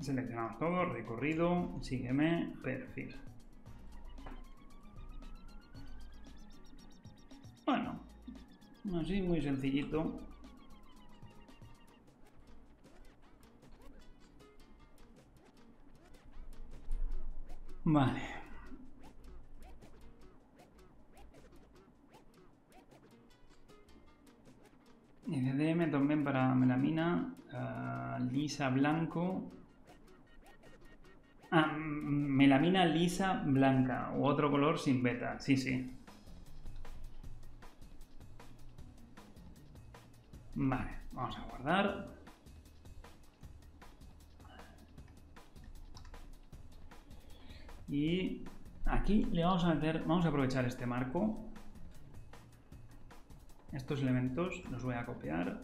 Seleccionamos todo, recorrido, sígueme, perfil. Así muy sencillito. Vale. ECDM también para melamina, ah, lisa blanco. Ah, melamina lisa blanca u otro color sin beta, sí, sí. Vale, vamos a guardar. Y aquí le vamos a meter, vamos a aprovechar este marco. Estos elementos los voy a copiar,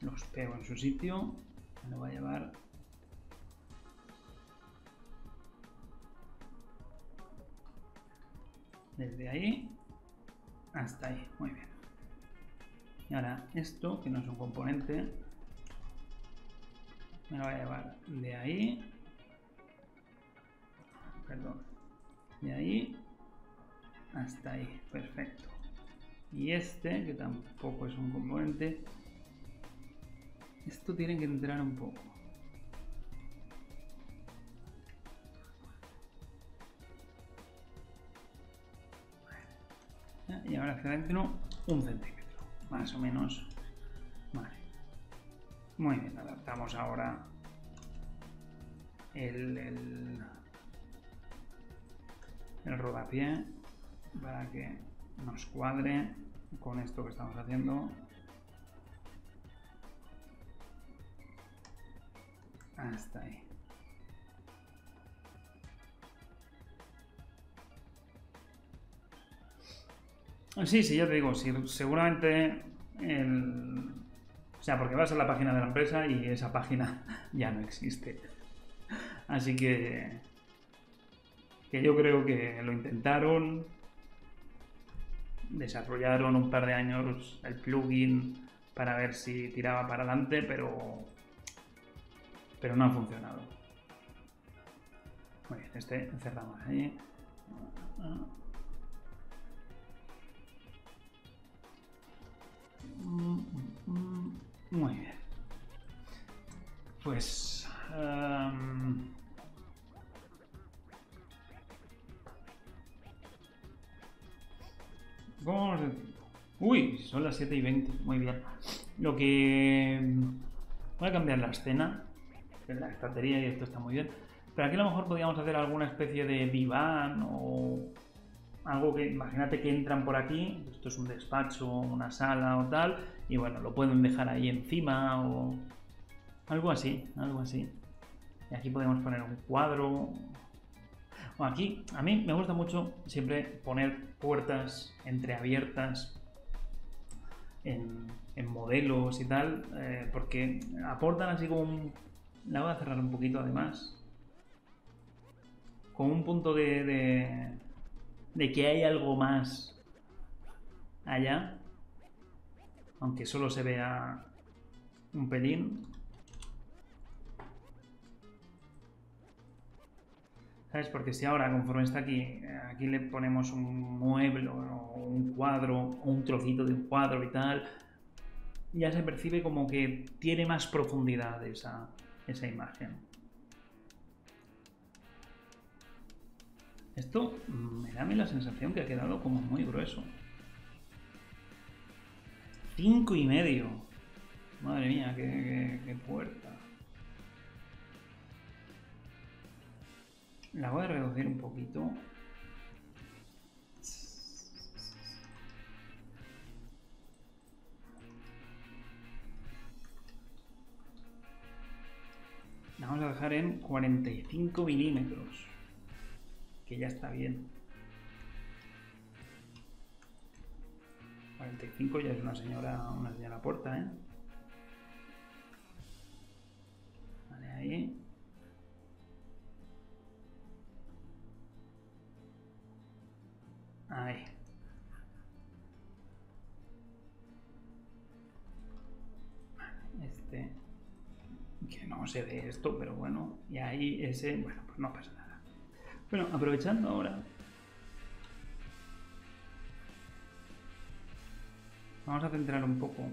los pego en su sitio, me lo voy a llevar desde ahí hasta ahí, muy bien. Y ahora esto, que no es un componente, me lo voy a llevar de ahí perdón, de ahí hasta ahí, perfecto. Y este, que tampoco es un componente, esto tiene que entrar un poco. Y ahora hacia adentro un centímetro, más o menos. Vale. Muy bien, adaptamos ahora el el rodapié para que nos cuadre con esto que estamos haciendo. Hasta ahí. Sí, sí, ya te digo, seguramente. O sea, porque vas a la página de la empresa y esa página ya no existe. Así que que yo creo que lo intentaron, desarrollaron un par de años el plugin para ver si tiraba para adelante, pero, pero no ha funcionado. Muy bien, este cerramos ahí. Muy bien. Pues... Em, Uy, son las 7 y 20. Muy bien. Lo que... Voy a cambiar la escena. La estantería y esto está muy bien. Pero aquí a lo mejor podríamos hacer alguna especie de diván o algo que, imagínate que entran por aquí, esto es un despacho, una sala o tal, y bueno, lo pueden dejar ahí encima o algo así, algo así. Y aquí podemos poner un cuadro, aquí a mí me gusta mucho siempre poner puertas entreabiertas en, modelos y tal, eh, porque aportan así como un... La voy a cerrar un poquito además. Con un punto de, de que hay algo más allá, aunque solo se vea un pelín. ¿Sabes? Porque si ahora, conforme está aquí, aquí le ponemos un mueble o un cuadro o un trocito de un cuadro y tal, ya se percibe como que tiene más profundidad esa, esa imagen. Esto me da la sensación que ha quedado como muy grueso. Cinco y medio. Madre mía, qué puerta. La voy a reducir un poquito. La vamos a dejar en 45 milímetros. Que ya está bien. 45 ya es una señora, una señora puerta, ¿eh? Vale, ahí. Ahí. Este sé de esto, pero bueno, y ahí ese, bueno, pues no pasa nada. Bueno, aprovechando ahora, vamos a centrar un poco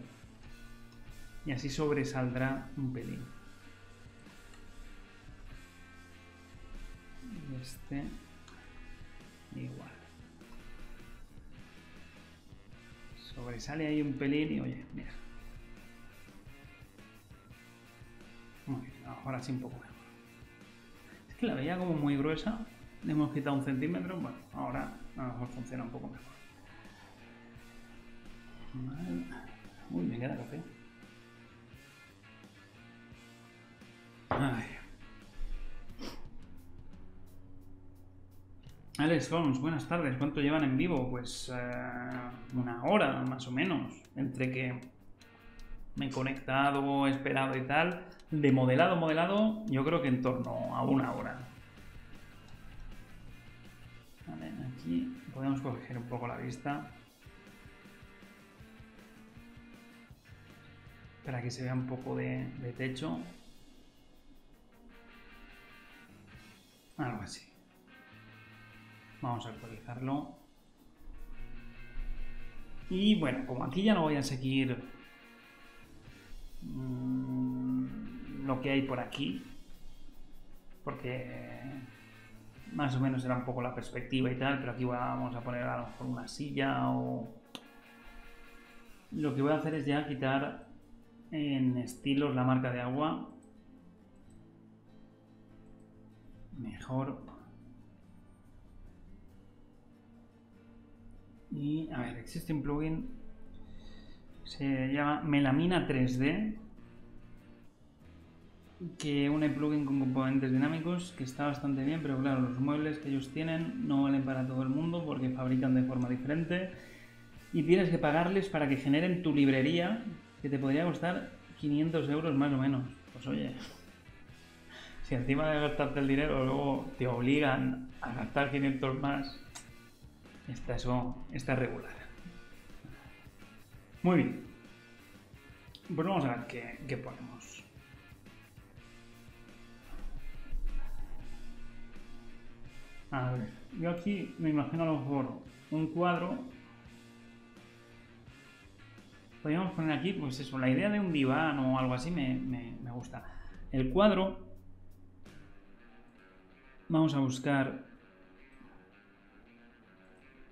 y así sobresaldrá un pelín. Este igual. Sobresale ahí un pelín y oye, mira. Muy bien, ahora sí un poco mejor. Es que la veía como muy gruesa. Le hemos quitado un centímetro. Bueno, ahora a lo mejor funciona un poco mejor. Uy, me queda café. Ay. Alex Holmes, buenas tardes. ¿Cuánto llevan en vivo? Pues eh, una hora más o menos. Entre que me he conectado, esperado y tal. De modelado, modelado, yo creo que en torno a una hora. Aquí podemos corregir un poco la vista. Para que se vea un poco de, techo. Algo así. Vamos a actualizarlo. Y bueno, como aquí ya no voy a seguir mmm, lo que hay por aquí, porque más o menos era un poco la perspectiva y tal, pero aquí vamos a poner a lo mejor una silla o... Lo que voy a hacer es ya quitar en estilos la marca de agua. Mejor Y a ver, existe un plugin, se llama Melamina 3D, que une plugin con componentes dinámicos, que está bastante bien, pero claro, los muebles que ellos tienen no valen para todo el mundo porque fabrican de forma diferente y tienes que pagarles para que generen tu librería, que te podría costar 500 euros más o menos. Pues oye, si encima de gastarte el dinero luego te obligan a gastar 500 más, esta, eso, está regular. Muy bien. Pues vamos a ver qué, qué ponemos. A ver, yo aquí me imagino a lo mejor un cuadro. Podríamos poner aquí, pues eso, la idea de un diván o algo así me, me, gusta. El cuadro, vamos a buscar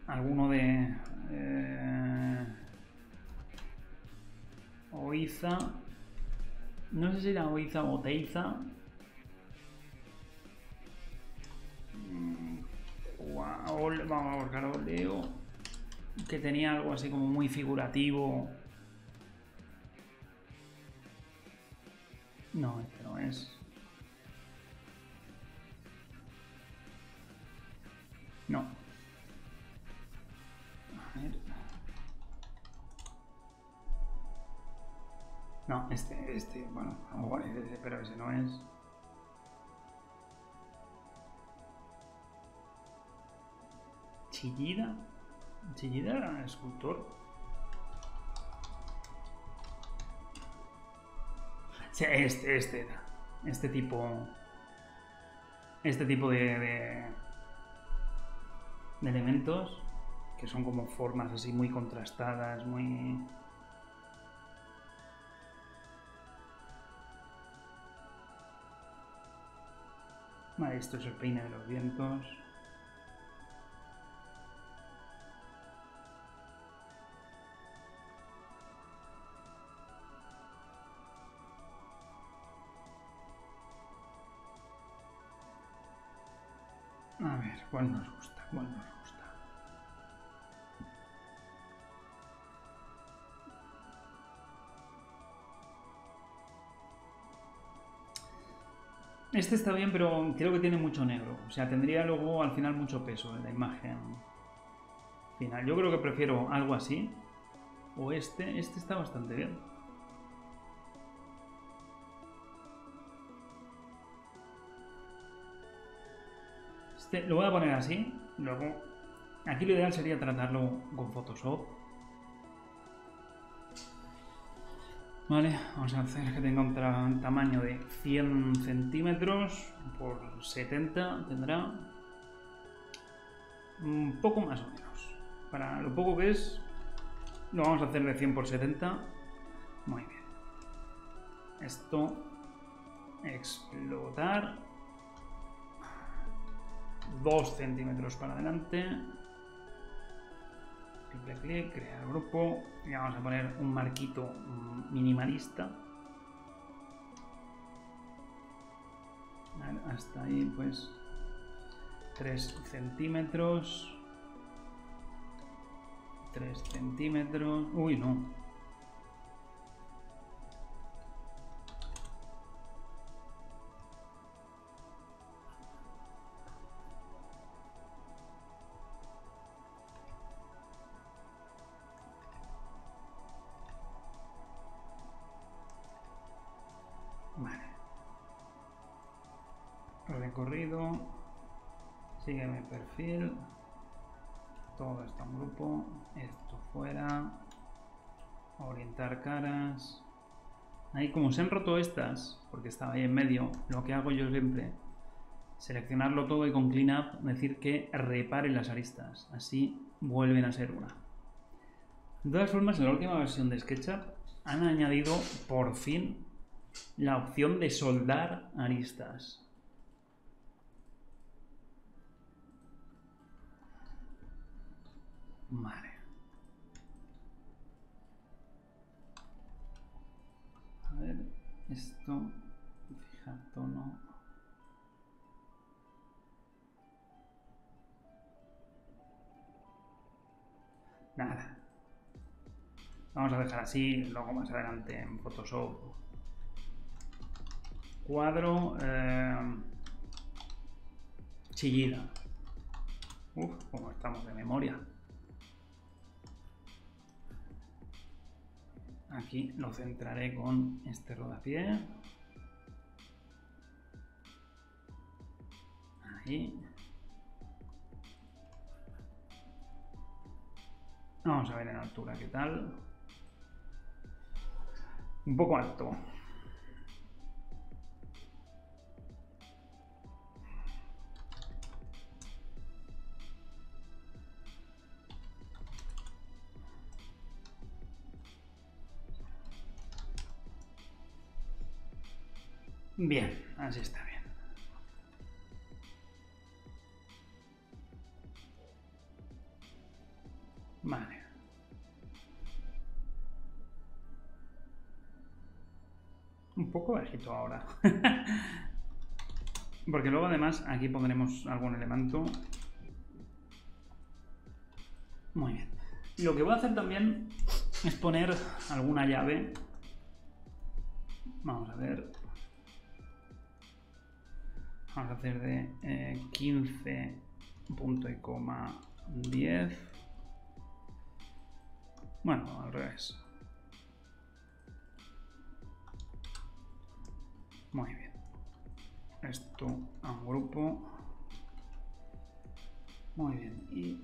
alguno de eh, Oiza no sé si era Oiza o Teiza vamos a buscar Oleo que tenía algo así como muy figurativo. No, este no es. No. No, este, este, bueno, a lo mejor es pero ese no es. Chillida. Chillida era escultor. Sí, este, este era. Este tipo. Este tipo de, de, de elementos que son como formas así muy contrastadas, muy. Vale, esto es el peine de los vientos. ¿Cuál nos gusta? ¿Cuál nos gusta? Este está bien, pero creo que tiene mucho negro. O sea, tendría luego al final mucho peso en la imagen final. Yo creo que prefiero algo así. O este. Este está bastante bien. Lo voy a poner así. Luego, aquí lo ideal sería tratarlo con Photoshop. Vale, vamos a hacer que tenga un, tamaño de 100 centímetros por 70 tendrá un poco más o menos. Para lo poco que es, lo vamos a hacer de 100 por 70. Muy bien. Esto, explotar. 2 centímetros para adelante. Triple clic, crear grupo. Y vamos a poner un marquito minimalista. hasta ahí, pues 3 centímetros. 3 centímetros. Uy, no. Perfil, todo está en grupo, esto fuera, orientar caras. Ahí como se han roto estas, porque estaba ahí en medio, lo que hago yo siempre, seleccionarlo todo y con clean up decir que repare las aristas, así vuelven a ser una. De todas formas, en la última versión de SketchUp han añadido por fin la opción de soldar aristas. Vale. A ver, esto, fijar tono. Nada. Vamos a dejar así, luego más adelante en Photoshop. Cuadro. Eh, chillida. Uf, como estamos de memoria. Aquí lo centraré con este rodapié. Ahí. Vamos a ver en altura qué tal. Un poco alto. Bien, así está bien. Vale. Un poco bajito ahora. Porque luego además aquí pondremos algún elemento. Muy bien. Lo que voy a hacer también es poner alguna llave. Vamos a ver. Vamos a hacer de 15 eh, punto y coma 10. Bueno, al revés. Muy bien. Esto a un grupo. Muy bien. Y,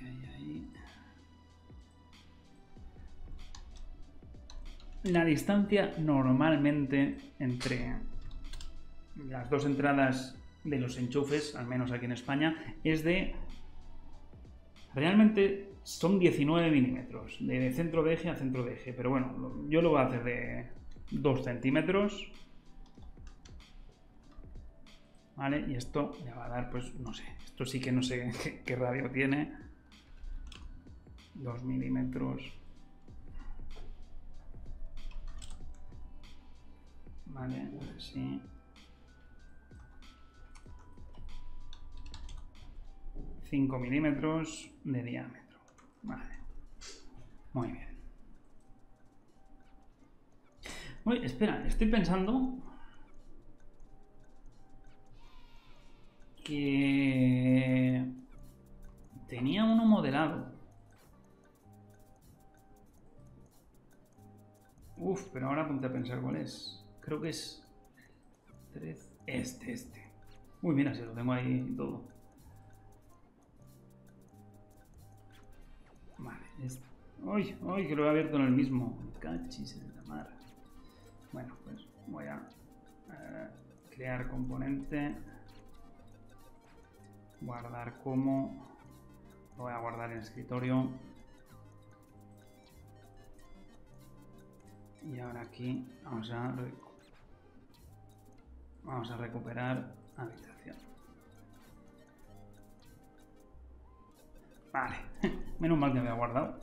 ahí. La distancia normalmente entre las dos entradas de los enchufes, al menos aquí en España, es de... Realmente son 19 milímetros, de centro de eje a centro de eje, pero bueno, yo lo voy a hacer de 2 centímetros. ¿Vale? Y esto le va a dar, pues, no sé, esto sí que no sé qué, radio tiene. 2 milímetros. Vale, a ver si... 5 milímetros de diámetro. Vale. Muy bien. Uy, espera, estoy pensando que tenía uno modelado. Uf, pero ahora ponte a pensar cuál es. Creo que es este, este. Uy, mira, se lo tengo ahí todo. ¡Uy! ¡Uy! Que lo he abierto en el mismo. Cachis en la mar. Bueno, pues voy a eh, crear componente. Guardar como. Lo voy a guardar en escritorio. Y ahora aquí vamos a, vamos a recuperar habitación. Vale, menos mal que me había guardado.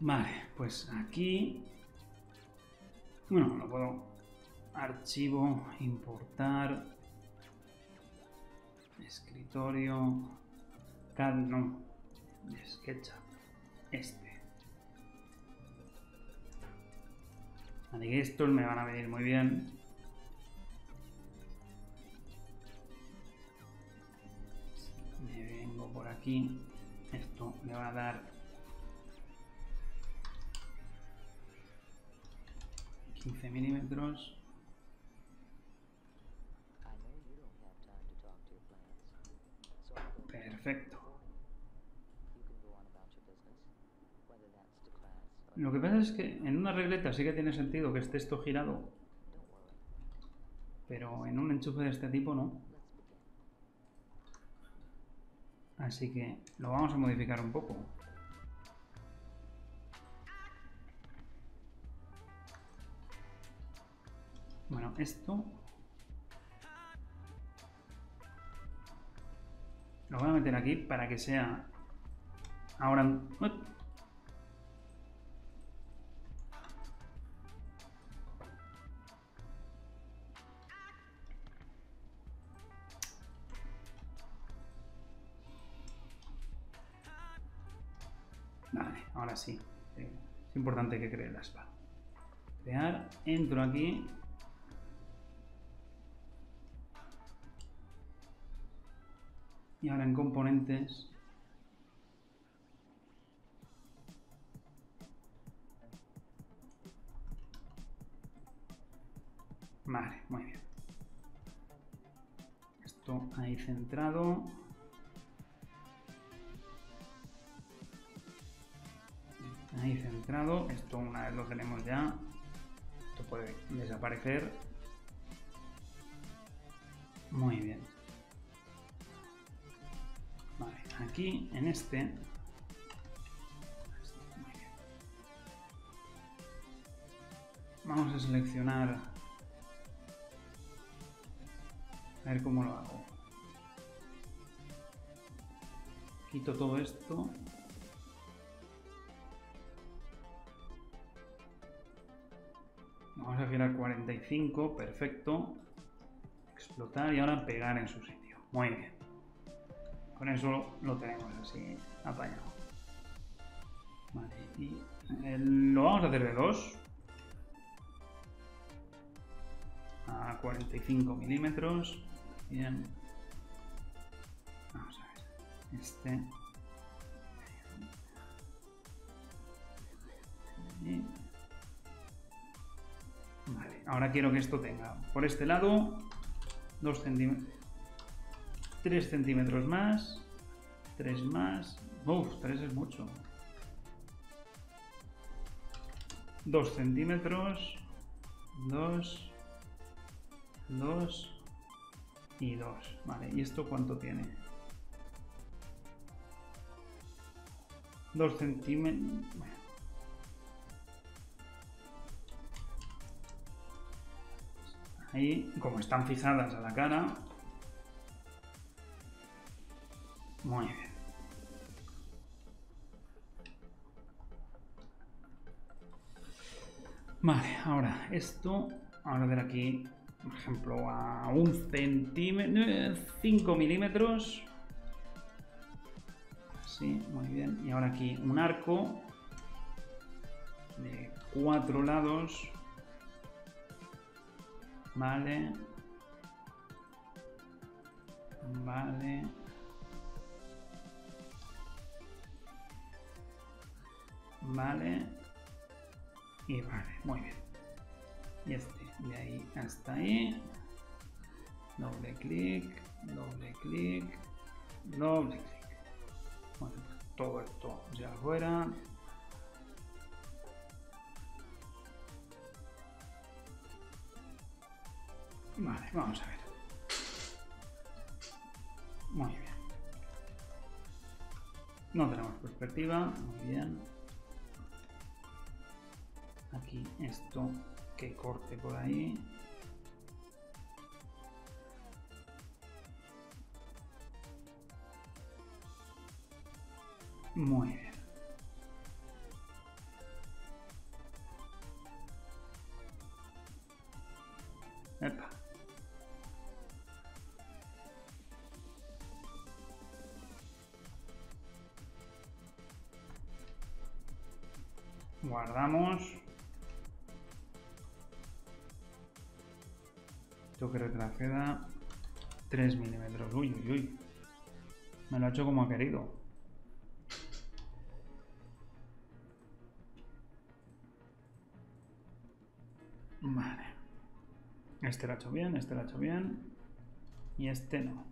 Vale, pues aquí... Bueno, lo puedo... Archivo, importar... Escritorio... CAD, no. SketchUp. Este. Que estos me van a venir muy bien. Me vengo por aquí. Esto me va a dar 15 milímetros. Perfecto. Lo que pasa es que en una regleta sí que tiene sentido que esté esto girado, pero en un enchufe de este tipo no. Así que lo vamos a modificar un poco. Bueno, esto lo voy a meter aquí para que sea ahora... importante que cree la spa. Crear, entro aquí. Y ahora en componentes. Vale, muy bien. Esto ahí centrado. Ahí centrado. Esto una vez lo tenemos ya, esto puede desaparecer. Muy bien. Vale, aquí en este... Vamos a seleccionar... A ver cómo lo hago. Quito todo esto A girar 45, perfecto. Explotar y ahora pegar en su sitio. Muy bien. Con eso lo tenemos así apañado. Vale, y lo vamos a hacer de 2. A 45 milímetros. Bien. Vamos a ver. Este. Ahora quiero que esto tenga por este lado 2 centímetros, 3 centímetros más, 3 más, uff, 3 es mucho. 2 centímetros, 2, 2 y 2. Vale, ¿y esto cuánto tiene? 2 centímetros. Ahí, como están fijadas a la cara. Muy bien. Vale, ahora esto, ahora ver aquí, por ejemplo, a un centímetro, 5 milímetros. Así, muy bien. Y ahora aquí un arco de cuatro lados. Vale. Vale. Vale. Y vale, muy bien. Y este, de ahí hasta ahí. Doble clic, doble clic, doble clic. Bueno, todo esto ya fuera. Vale, vamos a ver. Muy bien. No tenemos perspectiva, muy bien. Aquí esto que corte por ahí. Muy bien. Ha hecho como ha querido. Vale. Este lo ha hecho bien, este lo ha hecho bien. Y este no.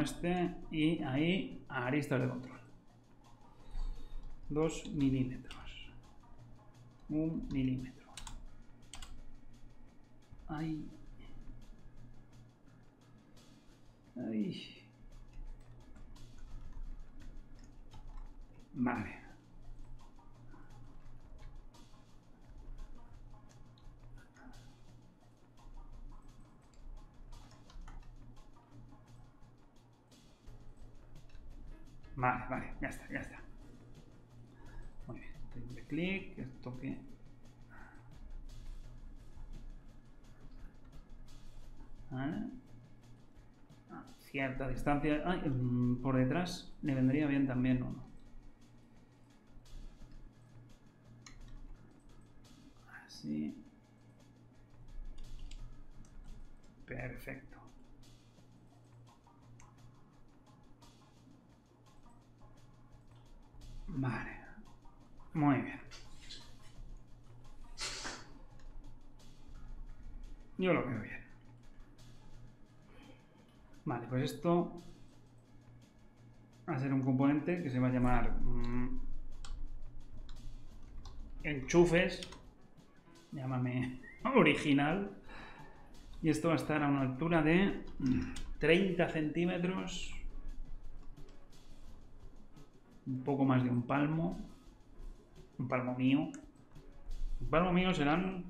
Este y ahí aristas de control. 2 milímetros. 1 milímetro. Ahí. Ahí. Vale. Vale, vale, ya está, ya está. Muy bien, triple clic, esto que... Vale. A cierta distancia. Ay, mm, por detrás le vendría bien también uno. Así. Perfecto. Vale. Muy bien. Yo lo veo bien. Vale, pues esto va a ser un componente que se va a llamar mm, enchufes. Llámame original. Y esto va a estar a una altura de 30 centímetros un poco más de un palmo, un palmo mío. Un palmo mío serán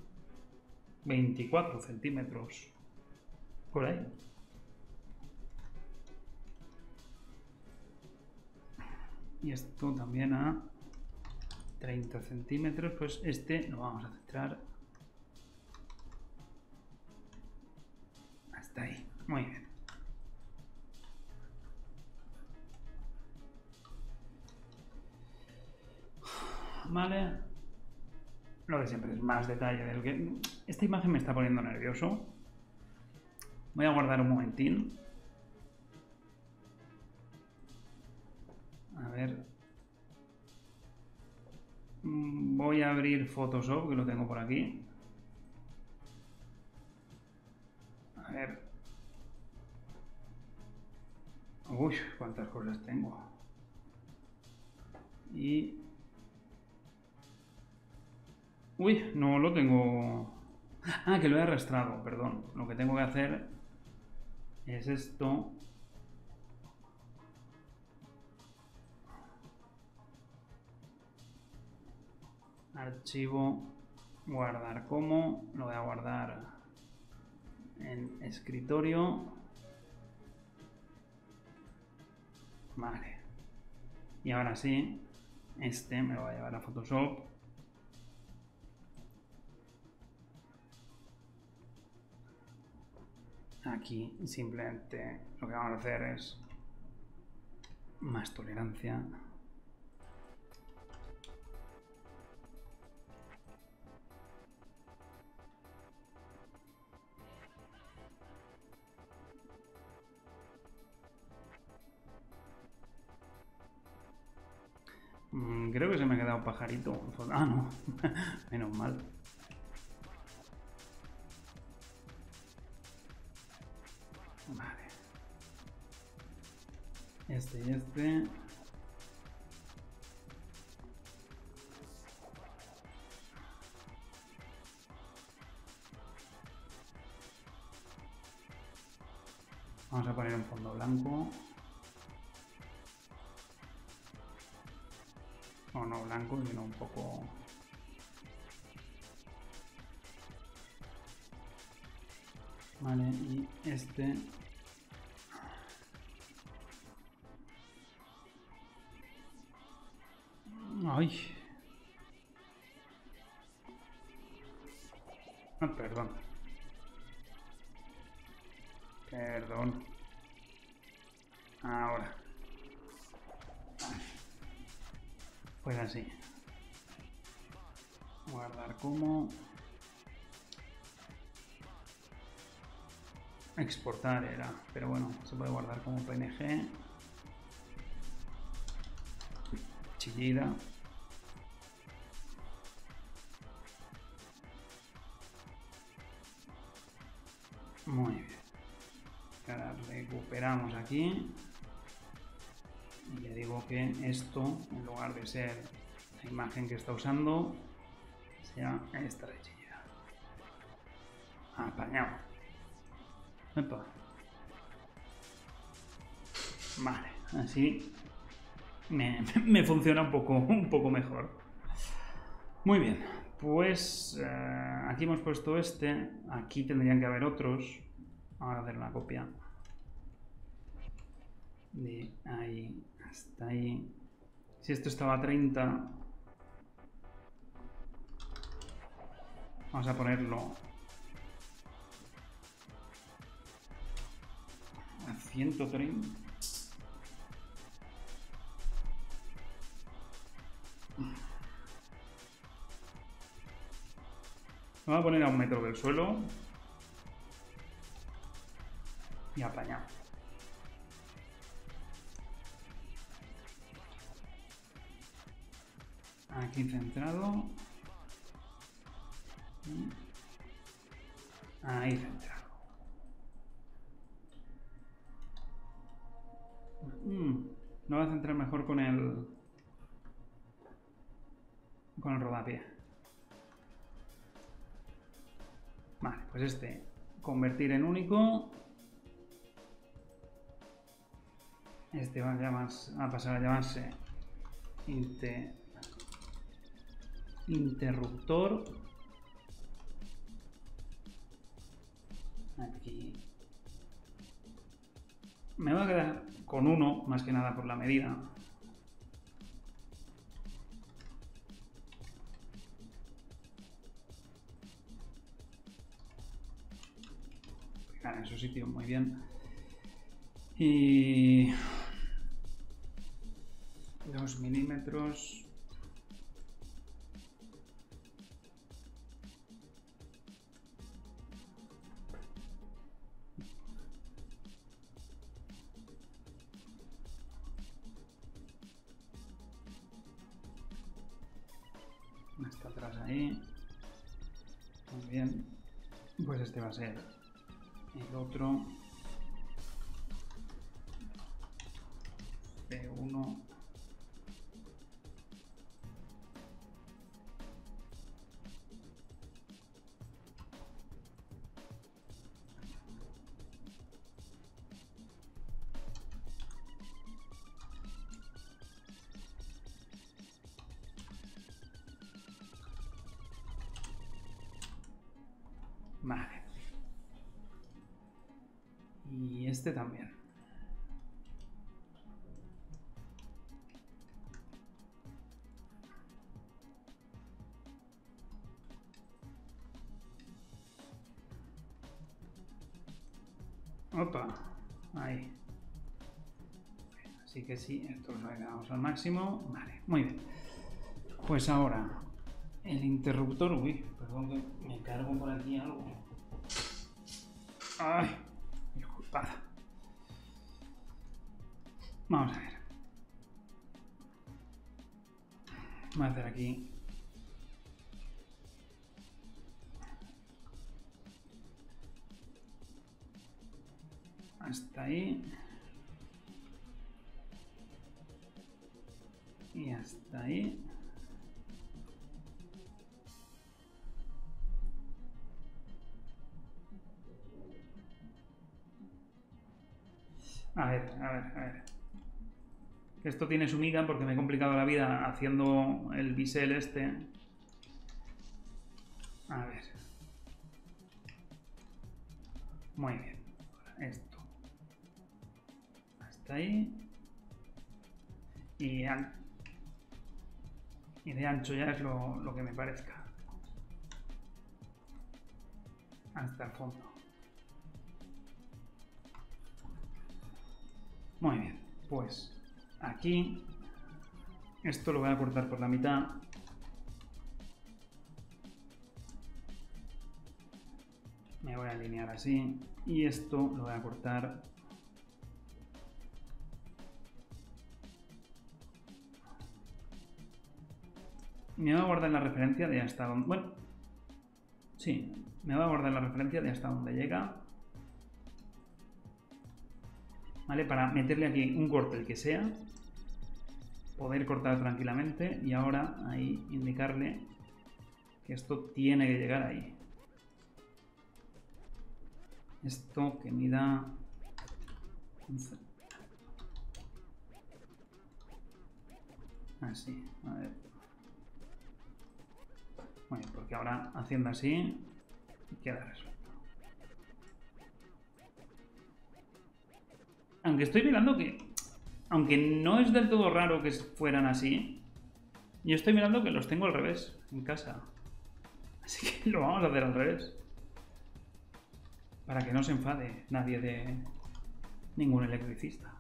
24 centímetros, por ahí. Y esto también a 30 centímetros, pues este lo vamos a centrar hasta ahí. Muy bien. ¿Vale? Lo de siempre es más detalle del que... Esta imagen me está poniendo nervioso. Voy a guardar un momentín. A ver. Mm, voy a abrir Photoshop, que lo tengo por aquí. A ver. Uy, cuántas cosas tengo. Y Uy, no lo tengo... Ah, que lo he arrastrado, perdón. Lo que tengo que hacer es esto. Archivo, guardar como. Lo voy a guardar en escritorio. Vale. Y ahora sí, este me lo voy a llevar a Photoshop. aquí simplemente lo que vamos a hacer es más tolerancia. Mm, creo que se me ha quedado pajarito. Ah, no. Menos mal. Este y este. Vamos a poner un fondo blanco. O no blanco, sino un poco... Vale, y este... Ay. Ah, perdón. Perdón. Ahora. Pues así. Guardar como. Exportar era, pero bueno, se puede guardar como PNG. Chillida. Muy bien. Ahora recuperamos aquí. Y le digo que esto, en lugar de ser la imagen que está usando, sea esta de chillida. Apañado. Epa. Vale, así me, me, funciona un poco, un poco mejor. Muy bien, pues eh, aquí hemos puesto este, aquí tendrían que haber otros. Vamos a hacer una copia de ahí hasta ahí. Si esto estaba a 30, vamos a ponerlo a 130. Vamos a poner a un metro del suelo y apañado. Aquí centrado. Ahí centrado. Mm, no va a centrar mejor con el con el rodapié. Vale, pues este convertir en único. Este va a, a pasar a llamarse inte interruptor. Aquí. Me voy a quedar con uno, más que nada por la medida. Muy bien. Y... Dos milímetros. Está atrás ahí. Muy bien. Pues este va a ser Vale. Y este también. Opa, ahí. Así que sí, esto lo agregamos al máximo. Vale, muy bien. Pues ahora, el interruptor... Uy, perdón que me cargo por aquí algo. Ay, ver, a ver. Esto tiene su miga porque me he complicado la vida haciendo el bisel este. A ver. Muy bien. Esto. Hasta ahí. Y, y de ancho ya es lo, lo que me parezca. Hasta el fondo. Pues aquí esto lo voy a cortar por la mitad. Me voy a alinear así y esto lo voy a cortar me voy a guardar la referencia de hasta donde... Bueno, sí, me voy a guardar la referencia de hasta donde llega. ¿Vale? Para meterle aquí un corte, el que sea. Poder cortar tranquilamente y ahora ahí indicarle que esto tiene que llegar ahí. Esto que mida... Así, a ver. Bueno, porque ahora haciendo así queda resuelto. Aunque estoy mirando que, aunque no es del todo raro que fueran así, yo estoy mirando que los tengo al revés en casa. Así que lo vamos a hacer al revés. Para que no se enfade nadie de ningún electricista.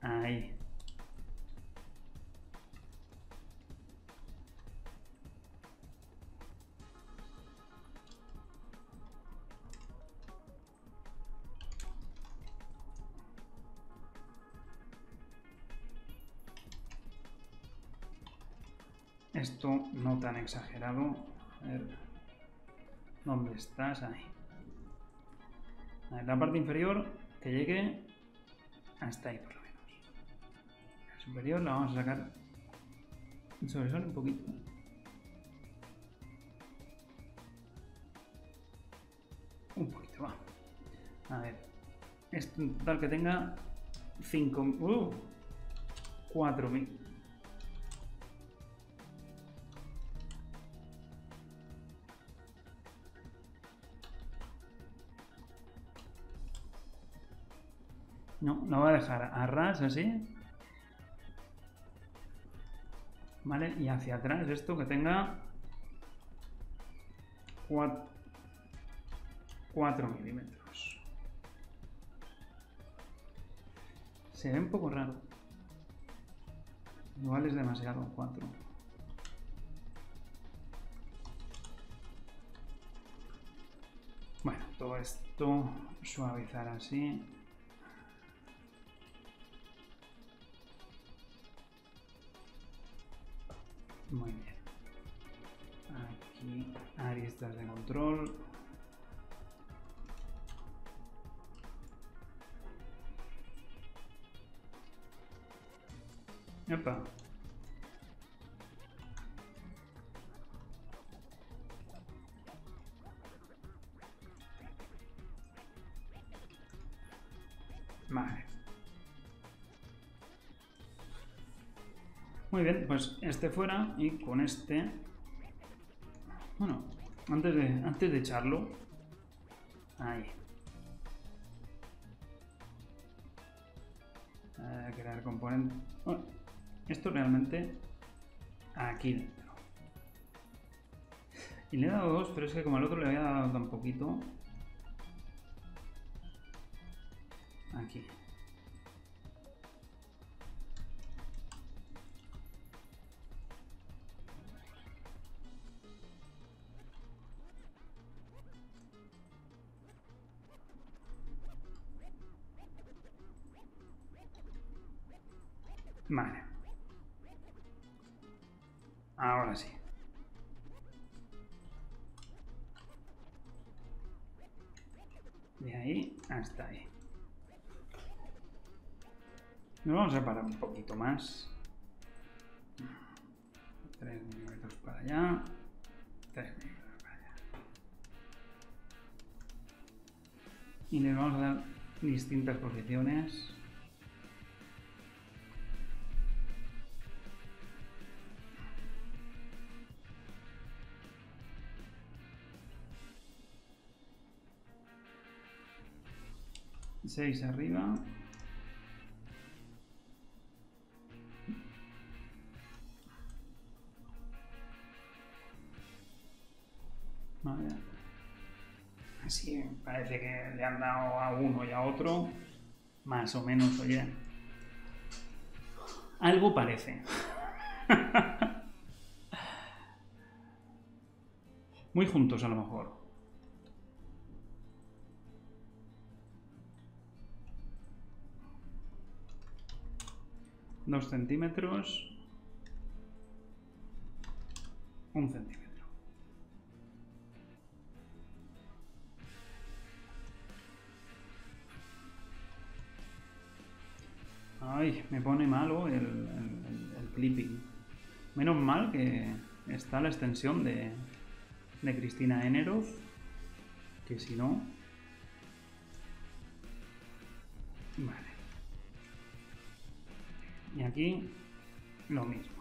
Ahí. Esto no tan exagerado. A ver. ¿Dónde estás? Ahí. En la parte inferior que llegue hasta ahí por lo menos. La superior la vamos a sacar sobresale un poquito. Un poquito, va. A ver. Esto tal que tenga 5... Uh, 4.000. No, lo voy a dejar a ras así. ¿Vale? Y hacia atrás esto que tenga 4, milímetros. Se ve un poco raro. Igual es demasiado 4. Bueno, todo esto suavizar así. Muy bien. Aquí aristas de control. Epa. Bien, pues este fuera y con este... Bueno, antes de, antes de echarlo... Ahí. crear componente... Esto realmente... Aquí dentro. Y le he dado dos, pero es que como al otro le había dado tan poquito... Aquí. Más. 3 milímetros para allá. 3 milímetros para allá. Y le vamos a dar distintas posiciones. Seis arriba. Parece que le han dado a uno y a otro. Más o menos, oye. Algo parece. Muy juntos a lo mejor. Dos centímetros. Un centímetro. Ay, me pone malo el, clipping. Menos mal que está la extensión de, de Cristina Eneroz, que si no... Vale. Y aquí lo mismo.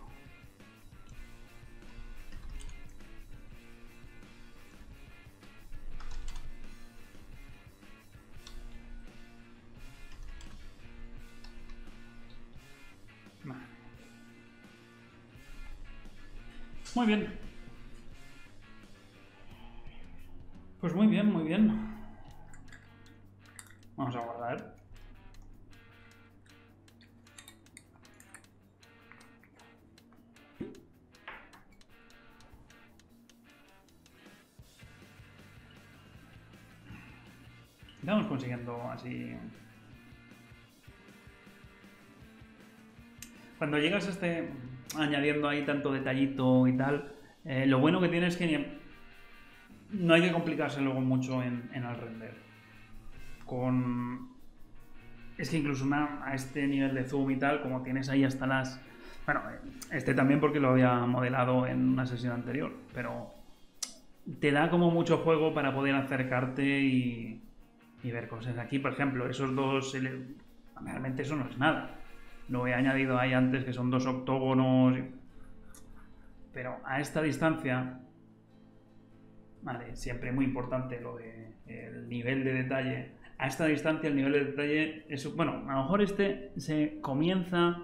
Muy bien. Pues muy bien, muy bien. Vamos a guardar. Estamos consiguiendo así... Cuando llegas a este... añadiendo ahí tanto detallito y tal, eh, lo bueno que tiene es que no hay que complicarse luego mucho en, el render. Con... Es que incluso a este nivel de zoom y tal, como tienes ahí hasta las... Bueno, este también porque lo había modelado en una sesión anterior, pero te da como mucho juego para poder acercarte y, y ver cosas. Aquí, por ejemplo, esos dos... Realmente eso no es nada. Lo he añadido ahí antes, que son dos octógonos. Pero a esta distancia, Vale, siempre muy importante lo de el nivel de detalle. A esta distancia el nivel de detalle es bueno, a lo mejor este se comienza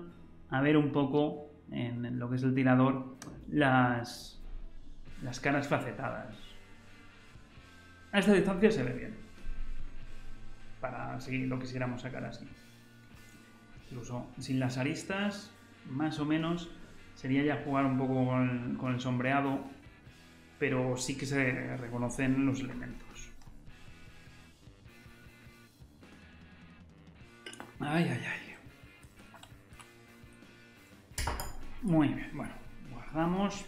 a ver un poco en, en lo que es el tirador las las caras facetadas. A esta distancia se ve bien. Para si lo quisiéramos sacar así. Incluso sin las aristas, más o menos, sería ya jugar un poco con el, sombreado pero sí que se reconocen los elementos. Ay, ay, ay. Muy bien, bueno, guardamos.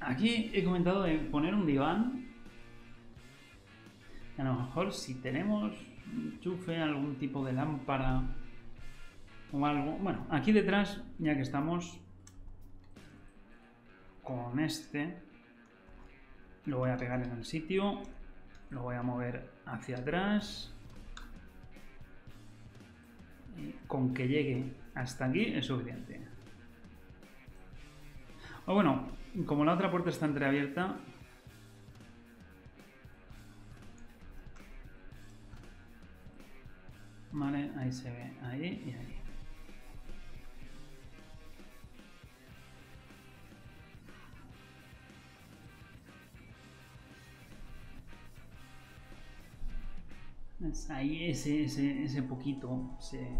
Aquí he comentado de poner un diván. A lo mejor si tenemos enchufe, algún tipo de lámpara o algo. Bueno, aquí detrás, ya que estamos, con este lo voy a pegar en el sitio lo voy a mover hacia atrás con que llegue hasta aquí es suficiente o bueno como la otra puerta está entreabierta vale ahí se ve ahí y ahí Es ahí ese, ese, ese poquito, se-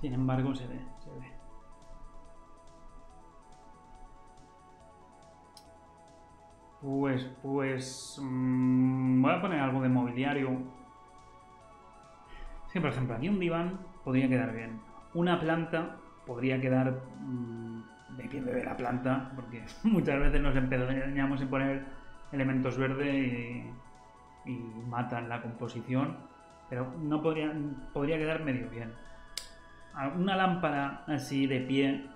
sin embargo, se ve, se ve. Pues, pues, mm, voy a poner algo de mobiliario. Sí, por ejemplo, aquí un diván podría quedar bien. Una planta podría quedar... Mmm, depende de la planta, porque muchas veces nos empeñamos en poner elementos verdes y, y matan la composición, pero no podría, podría quedar medio bien. Una lámpara así de pie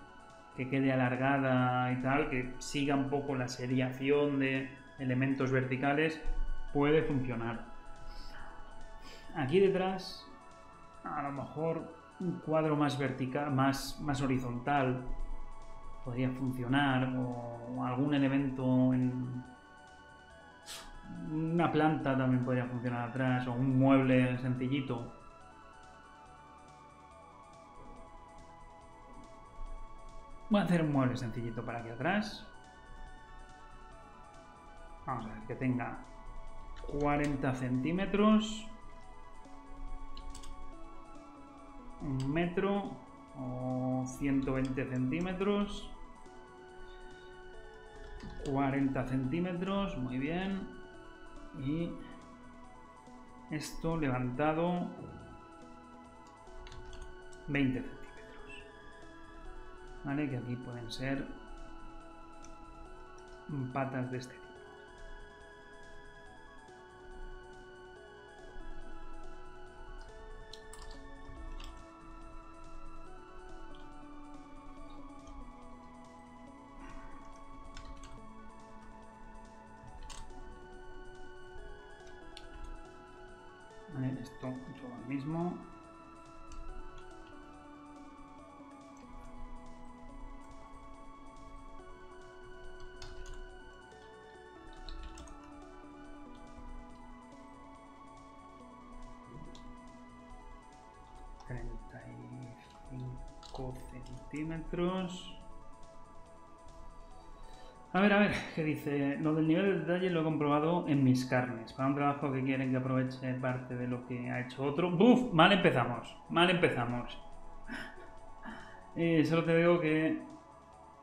que quede alargada y tal, que siga un poco la seriación de elementos verticales, puede funcionar. Aquí detrás, a lo mejor un cuadro más vertical, más, más horizontal, podría funcionar, o algún elemento en una planta también podría funcionar atrás, o un mueble sencillito. Voy a hacer un mueble sencillito para aquí atrás. Vamos a ver, que tenga 40 centímetros. Un metro o 120 centímetros. 40 centímetros, muy bien. Y esto levantado 20 centímetros. ¿vale? Que aquí pueden ser patas de este tipo. Vale, esto todo lo mismo. centímetros. A ver, a ver, ¿qué dice? Lo del nivel de detalle lo he comprobado en mis carnes. Para un trabajo que quieren que aproveche parte de lo que ha hecho otro. ¡Buf! Mal empezamos. Mal empezamos. Eh, solo te digo que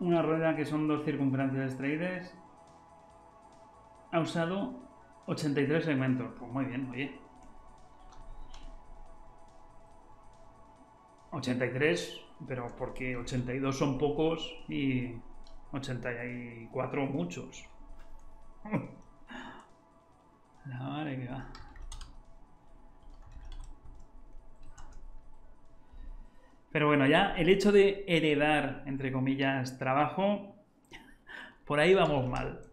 una rueda que son dos circunferencias extraídas ha usado 83 segmentos. Pues muy bien, oye. 83 pero porque 82 son pocos y 84 muchos. La madre. Pero bueno, ya el hecho de heredar, entre comillas, trabajo, por ahí vamos mal.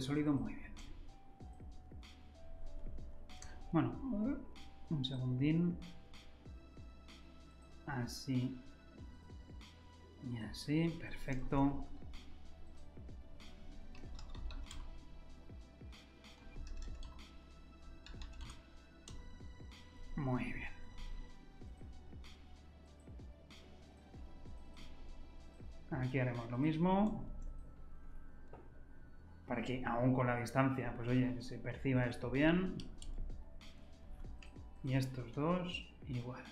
Sólido, muy bien. Bueno, un segundín. Así. Y así, perfecto. Muy bien. Aquí haremos lo mismo. Para que aún con la distancia, pues oye, se perciba esto bien. Y estos dos igual.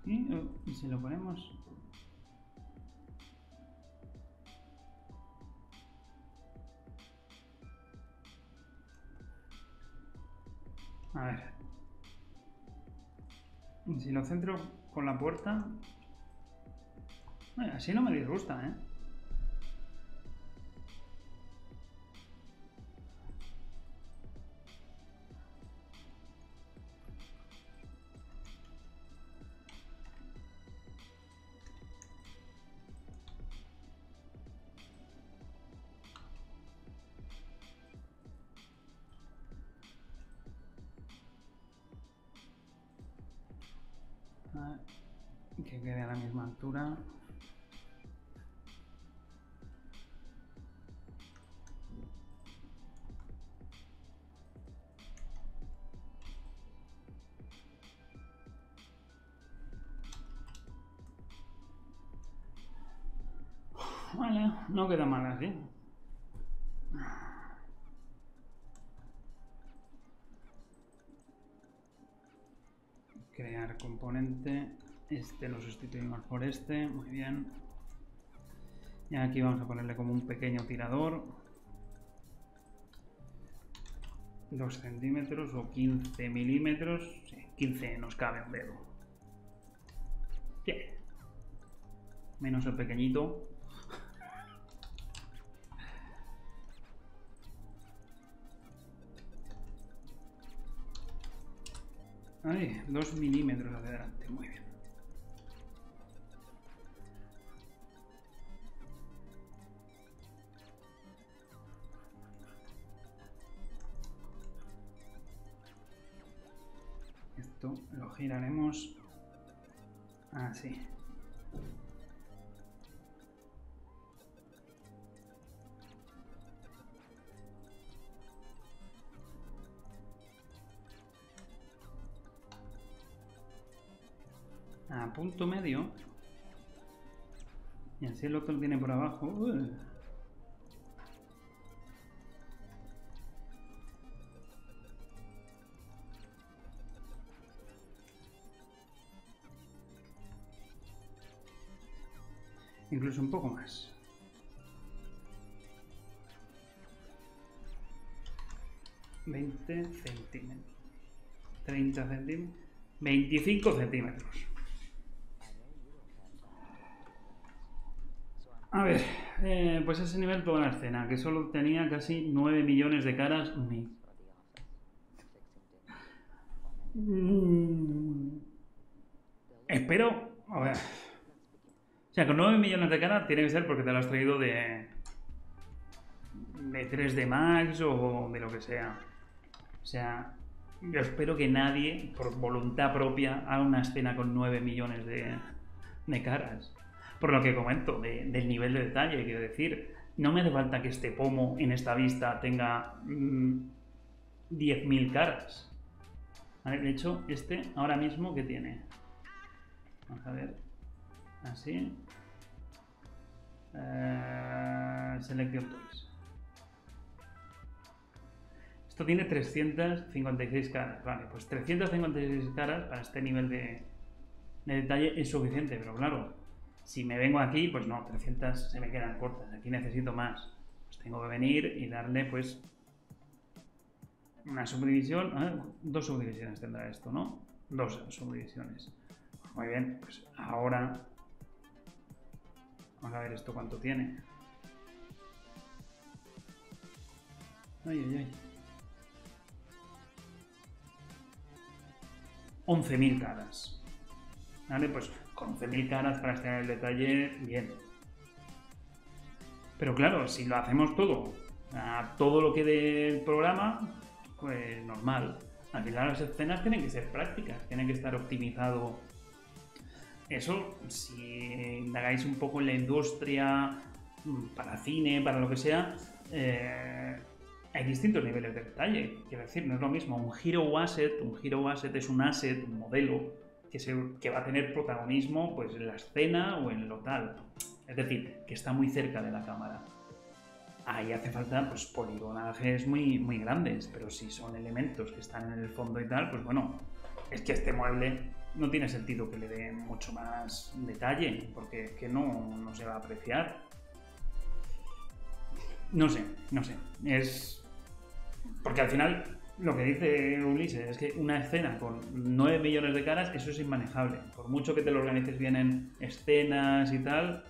Aquí, y si lo ponemos A ver. Si lo centro con la puerta... así no me disgusta, ¿eh? Misma Este lo sustituimos por este. Muy bien. Y aquí vamos a ponerle como un pequeño tirador. 2 centímetros o 15 milímetros. Sí, 15 nos cabe un dedo. Bien. Menos el pequeñito. Ahí, 2 milímetros hacia adelante, muy bien. Giraremos. Así. a punto medio. Y así el otro tiene por abajo incluso un poco más 20 centímetros 30 centímetros 25 centímetros A ver, eh, pues ese nivel toda la escena, que solo tenía casi 9 millones de caras. Mm. Espero. A ver. O sea, con 9 millones de caras tiene que ser porque te lo has traído de. de 3D Max o de lo que sea. O sea, yo espero que nadie, por voluntad propia, haga una escena con 9 millones de, de caras por lo que comento, del nivel de detalle, quiero decir, no me hace falta que este pomo en esta vista tenga 10.000 mm, caras. De hecho, este ahora mismo, ¿qué tiene? Vamos a ver. Así. Uh, Selection Tools. Esto tiene 356 caras. Vale, pues 356 caras para este nivel de, de detalle es suficiente, pero claro, si me vengo aquí, pues no, 300 se me quedan cortas. Aquí necesito más. Pues tengo que venir y darle, pues, una subdivisión. ¿eh? Dos subdivisiones tendrá esto, ¿no? Dos subdivisiones. Muy bien, pues ahora vamos a ver esto cuánto tiene. Ay, ay, ay. 11.000 caras. ¿Vale? Pues con 11.000 caras para extraer el detalle, bien. Pero claro, si lo hacemos todo, a todo lo que del programa, pues normal. Al final las escenas tienen que ser prácticas, tienen que estar optimizado. Eso, si indagáis un poco en la industria, mm, para cine, para lo que sea, eh, hay distintos niveles de detalle. Quiero decir, no es lo mismo un hero asset, un hero asset es un asset, un modelo, que, va a tener protagonismo pues, en la escena o en lo tal. Es decir, que está muy cerca de la cámara. Ahí hace falta pues, poligonajes muy, muy grandes, pero si son elementos que están en el fondo y tal, pues bueno, es que este mueble no tiene sentido que le dé mucho más detalle, porque es que no, no se va a apreciar. No sé, no sé. Es. Porque al final lo que dice Ulises es que una escena con 9 millones de caras, eso es inmanejable. Por mucho que te lo organices bien en escenas y tal.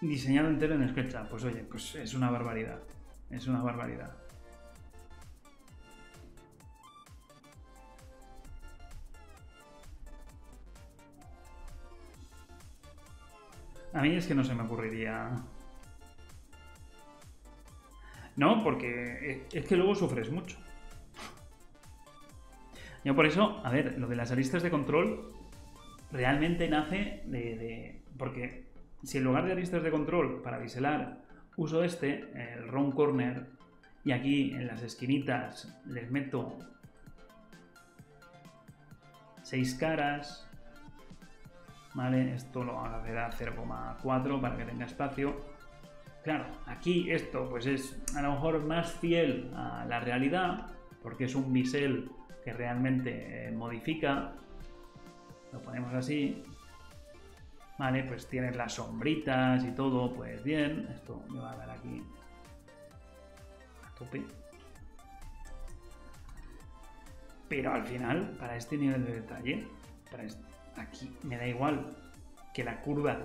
Diseñado entero en SketchUp, pues oye, pues es una barbaridad. Es una barbaridad. A mí es que no se me ocurriría no, porque es que luego sufres mucho. Yo por eso, a ver, lo de las aristas de control realmente nace de, Porque si en lugar de aristas de control para biselar uso este, el round corner, y aquí en las esquinitas les meto seis caras, ¿vale? Esto lo hará 0,4 para que tenga espacio. Claro, aquí esto pues es a lo mejor más fiel a la realidad, porque es un bisel que realmente eh, modifica. Lo ponemos así. Vale, pues tienes las sombritas y todo, pues bien. Esto me va a dar aquí a tope. Pero al final, para este nivel de detalle, para est- aquí me da igual que la curva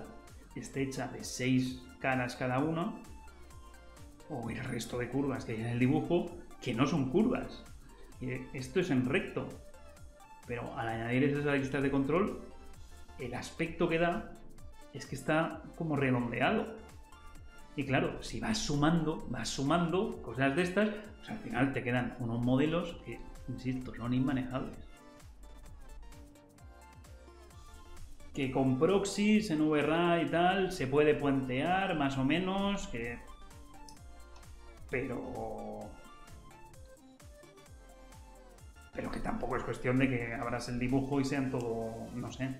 esté hecha de 6 caras cada uno, o el resto de curvas que hay en el dibujo, que no son curvas. Esto es en recto. Pero al añadir esas aristas de control, el aspecto que da es que está como redondeado. Y claro, si vas sumando, vas sumando cosas de estas, pues al final te quedan unos modelos que, insisto, son inmanejables. Que con proxies en VRA y tal se puede puentear más o menos, que... pero... Pero que tampoco es cuestión de que abras el dibujo y sean todo, no sé,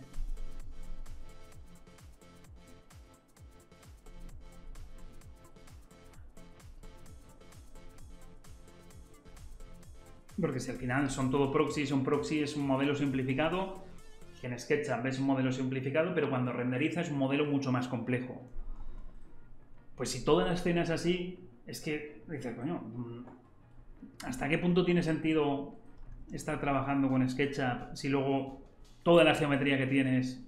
Porque si al final son todo proxies, un proxy es un modelo simplificado, que en SketchUp es un modelo simplificado, pero cuando renderiza es un modelo mucho más complejo. Pues si toda la escena es así, es que dices, coño, mm, ¿hasta qué punto tiene sentido estar trabajando con SketchUp si luego toda la geometría que tienes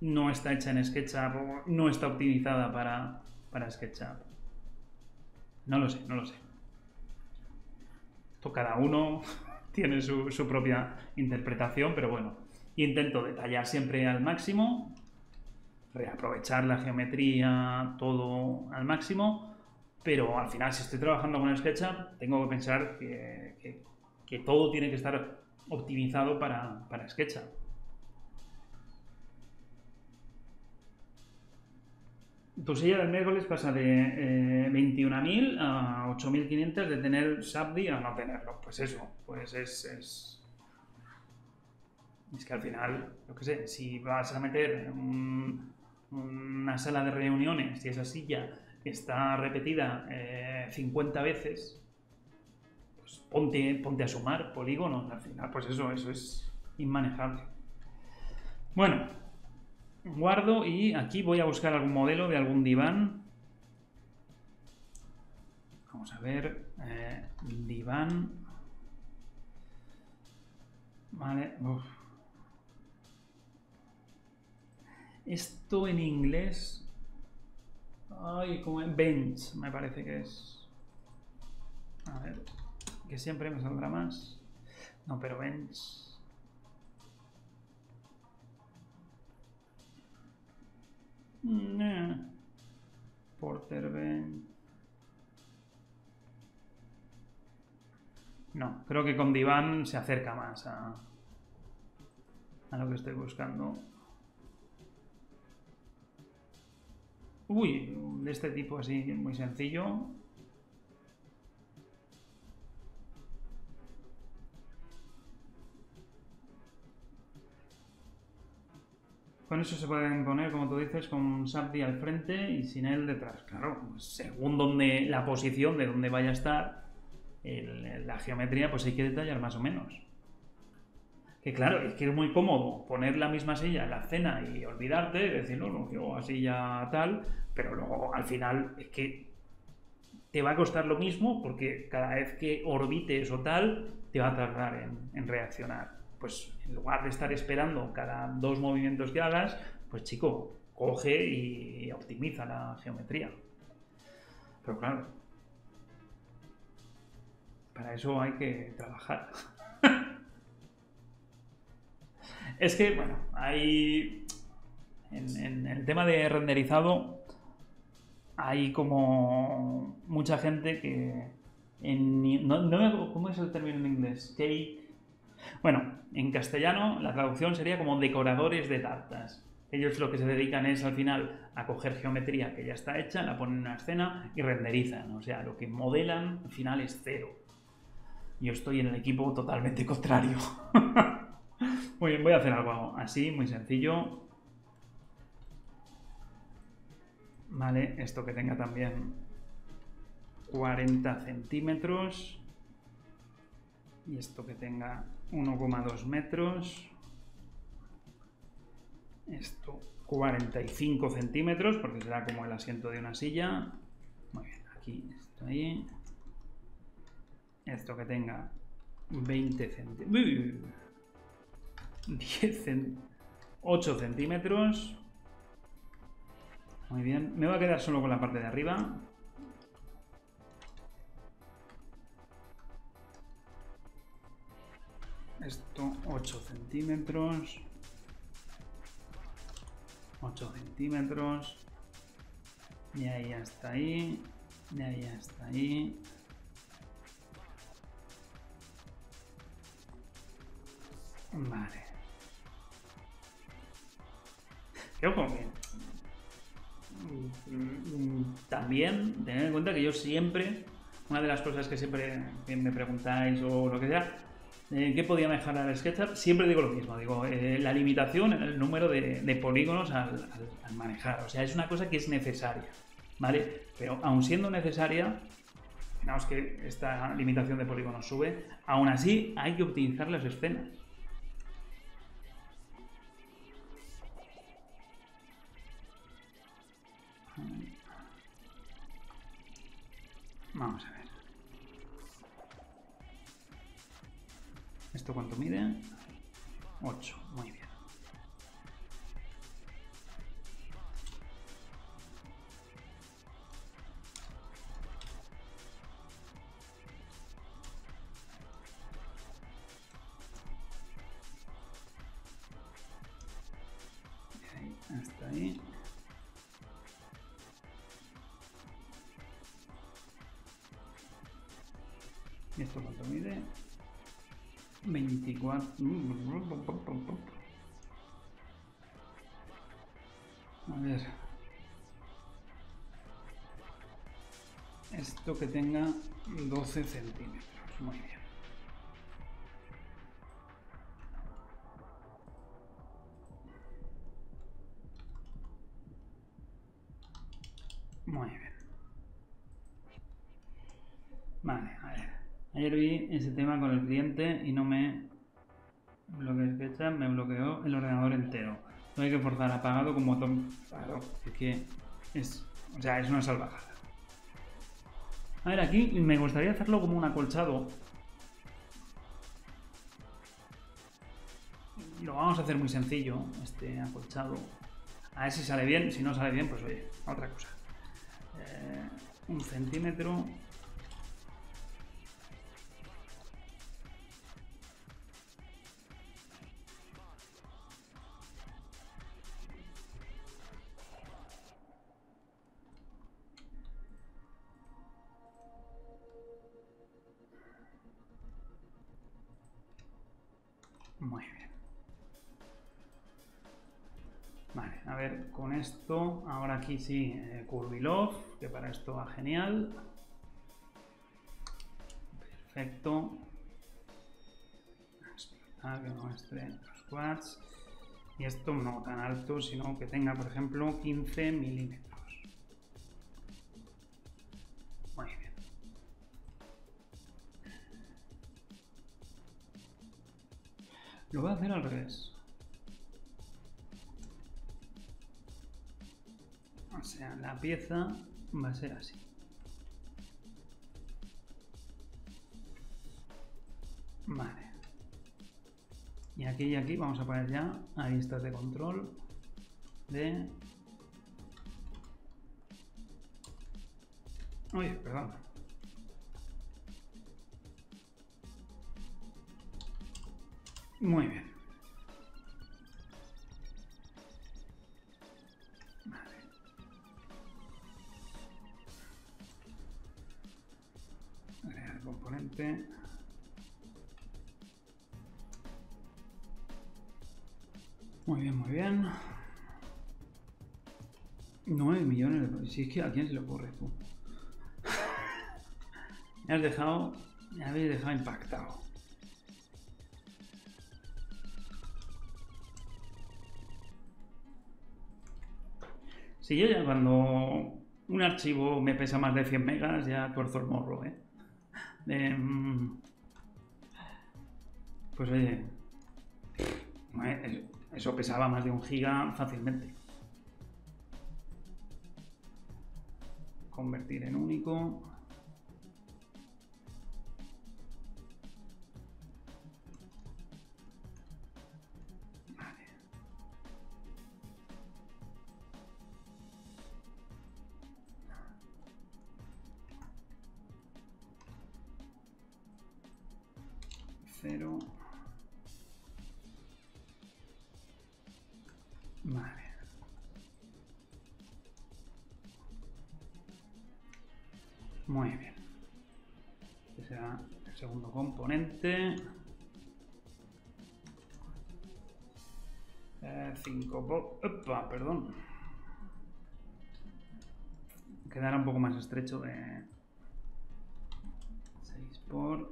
no está hecha en SketchUp o no está optimizada para, para SketchUp? No lo sé, no lo sé. Esto cada uno tiene su, su propia interpretación, pero bueno, intento detallar siempre al máximo, reaprovechar la geometría, todo al máximo, pero al final si estoy trabajando con SketchUp tengo que pensar que, que- todo tiene que estar optimizado para, para SketchUp. Tu silla del miércoles pasa de eh, 21.000 a 8.500 de tener Sabdi a no tenerlo. Pues eso, pues es, es... Es que al final, yo qué sé, si vas a meter un- una sala de reuniones y esa silla está repetida eh, 50 veces, pues ponte, ponte a sumar polígonos. Al final, pues eso, eso es inmanejable. Bueno, guardo y aquí voy a buscar algún modelo de algún diván. Vamos a ver, eh, diván. Vale, uf. Esto en inglés. Ay, como en bench, me parece que es. A ver, que siempre me saldrá más. No, pero bench. Mm, eh. Porter bench. No, creo que con diván se acerca más a, a lo que estoy buscando. Uy, de este tipo así, muy sencillo. Con eso se pueden poner, como tú dices, con Sabdi al frente y sin él detrás. Claro, según la posición de donde vaya a estar la geometría, pues hay que detallar más o menos. Que claro, es que es muy cómodo poner la misma silla en la cena y olvidarte, decir, no, no, yo así ya tal, pero luego al final es que te va a costar lo mismo porque cada vez que orbites o tal, te va a tardar en, en reaccionar. Pues en lugar de estar esperando cada dos movimientos que hagas, pues chico, coge y optimiza la geometría. Pero claro, para eso hay que trabajar. es que, bueno, hay. En, el tema de renderizado, hay como mucha gente que. En, no, no- ¿Cómo es el término en inglés? Cake. Bueno, en castellano la traducción sería como decoradores de tartas. Ellos lo que se dedican es al final a coger geometría que ya está hecha, la ponen en una escena y renderizan. O sea, lo que modelan al final es cero. Yo estoy en el equipo totalmente contrario. Muy bien, voy a hacer algo así, muy sencillo. Vale, esto que tenga también 40 centímetros. Y esto que tenga 1,2 metros. Esto 45 centímetros, porque será como el asiento de una silla. Muy bien, aquí está ahí. Esto que tenga 20 centímetros. 10 8 centímetros. Muy bien. Me voy a quedar solo con la parte de arriba. Esto 8 centímetros. 8 centímetros. Y ahí hasta ahí. Y ahí hasta ahí. Vale. Qué ojo, también tened en cuenta que yo siempre, una de las cosas que siempre me preguntáis o lo que sea, eh, ¿qué podía mejorar el SketchUp? Siempre digo lo mismo, digo, eh, la limitación en el número de, polígonos al, manejar. O sea, es una cosa que es necesaria, ¿vale? Pero aun siendo necesaria, fijaos que esta limitación de polígonos sube, aún así hay que optimizar las escenas. Vamos a ver. ¿Esto cuánto mide? 8, A ver. Esto que tenga 12 centímetros. Muy bien. Muy bien. Vale, a ver. Ayer vi ese tema con el cliente y no me bloqueó fecha, me bloqueó el ordenador entero. No hay que forzar apagado con botón. Claro, es que es, o sea, es una salvajada. A ver, aquí me gustaría hacerlo como un acolchado. Lo vamos a hacer muy sencillo, este acolchado. A ver si sale bien, si no sale bien, pues oye, otra cosa. Eh, un centímetro aquí sí, eh, Curvilov, que para esto va genial. Perfecto. Explotar, que muestre los quads. Y esto no tan alto, sino que tenga, por ejemplo, 15 milímetros. Lo voy a hacer al revés. O sea, la pieza va a ser así. Vale. Y aquí y aquí vamos a poner ya aristas de control de... Oye, perdón. Muy bien. Muy bien, muy bien. 9 millones de... Si es que a quién se le ocurre tú. me has dejado... Me habéis dejado impactado. Si yo ya cuando un archivo me pesa más de 100 megas, ya tuerzo el morro, ¿eh? Mm, pues oye, eso pesaba más de un giga fácilmente. Convertir en único. Componente. 5 eh, perdón. Quedará un poco más estrecho de 6 por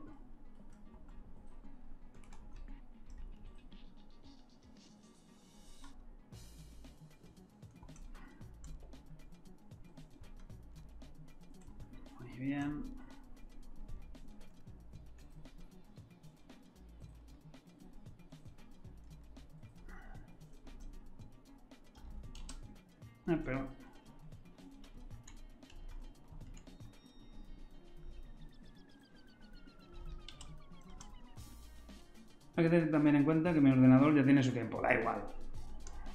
Que tener también en cuenta que mi ordenador ya tiene su tiempo, da igual.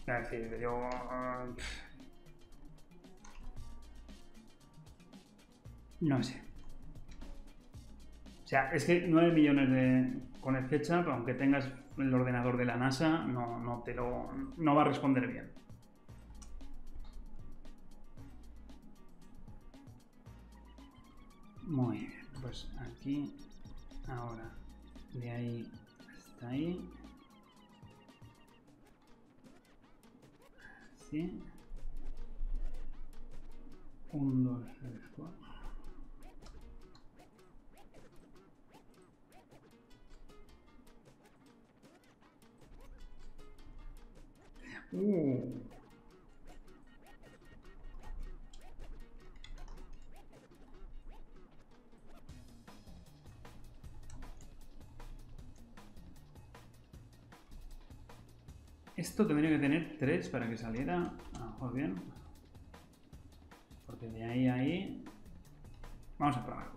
Es decir, yo... No sé. O sea, es que 9 millones de con el SketchUp, aunque tengas el ordenador de la NASA, no, no te lo no va a responder bien. Muy bien, pues aquí, ahora, de ahí ahí. Sí. 1, 2, 3, 4. Uh. Esto tendría que tener 3 para que saliera a lo mejor bien. Porque de ahí a ahí... Vamos a probar.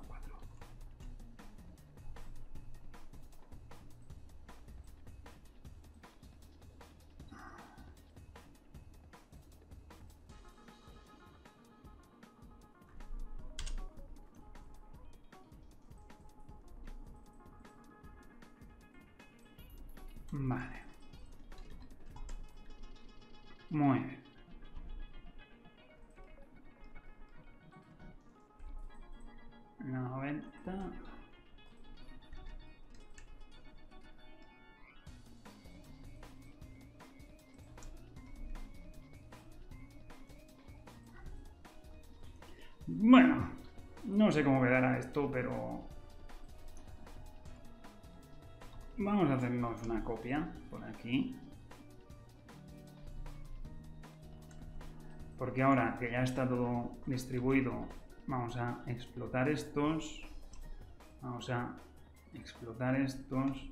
Sé cómo quedará esto, pero Vamos a hacernos una copia por aquí. Porque ahora que ya está todo distribuido, vamos a explotar estos. Vamos a explotar estos.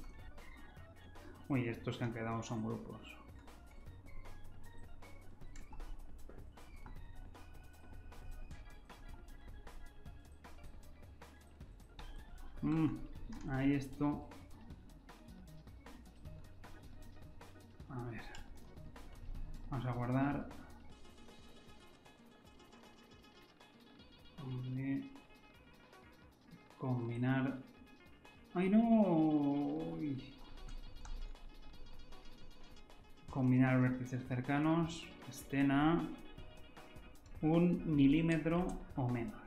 Uy, estos que han quedado son grupos. Mm, ahí esto A ver. Vamos a guardar. Combinar. ¡Ay, no! Combinar vértices cercanos. Estén a un milímetro o menos.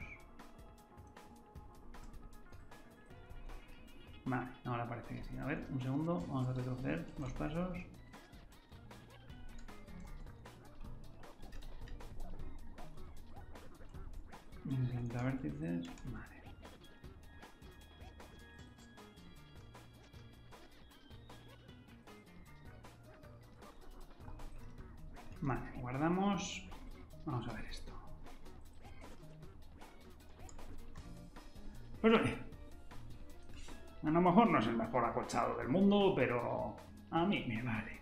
Vale, ahora parece que sí. A ver, un segundo, vamos a retroceder los pasos. vértices, vale. Vale, guardamos. Vamos a ver esto. Pues vale, a lo mejor no es el mejor acochado del mundo, pero a mí me vale.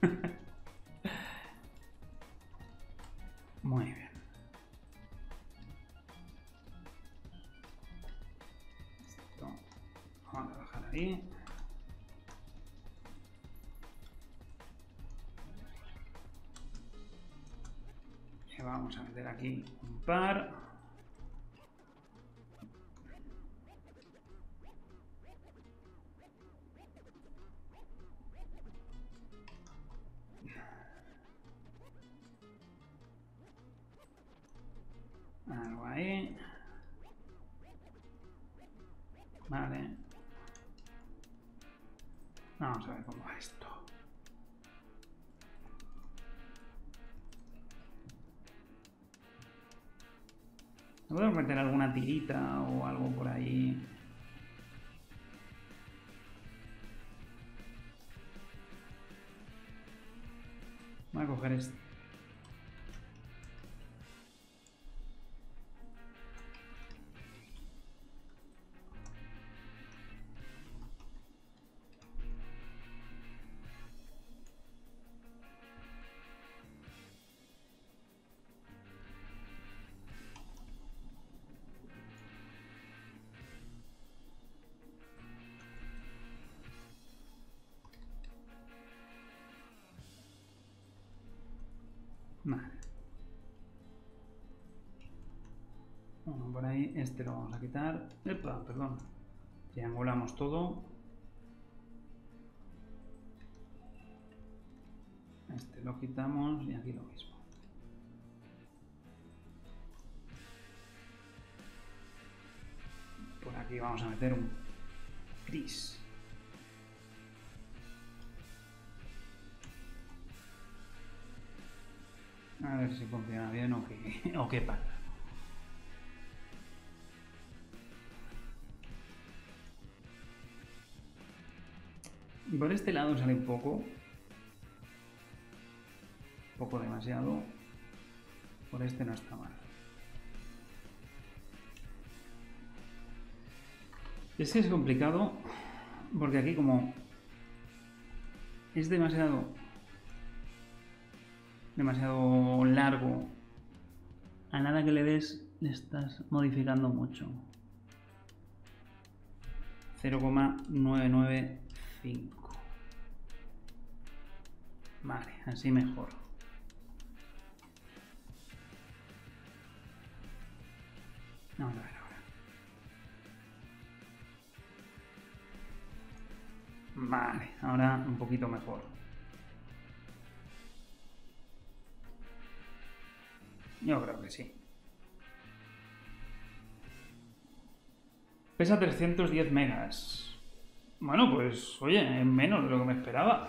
Muy bien. Esto vamos a bajar ahí. Y vamos a meter aquí un par. Vamos a ver cómo va esto. ¿Podemos meter alguna tirita o algo por ahí? Voy a coger este. Este lo vamos a quitar. Epa, perdón. Triangulamos todo. Este lo quitamos y aquí lo mismo. Por aquí vamos a meter un gris. A ver si funciona bien o qué, o qué pasa. Por este lado sale un poco. Un poco demasiado. Por este no está mal. Es que es complicado porque aquí como es demasiado demasiado largo, a nada que le des le estás modificando mucho. 0,995. Vale, así mejor. Vamos a ver ahora. Vale, ahora un poquito mejor. Yo creo que sí. Pesa 310 megas. Bueno, pues oye, es menos de lo que me esperaba.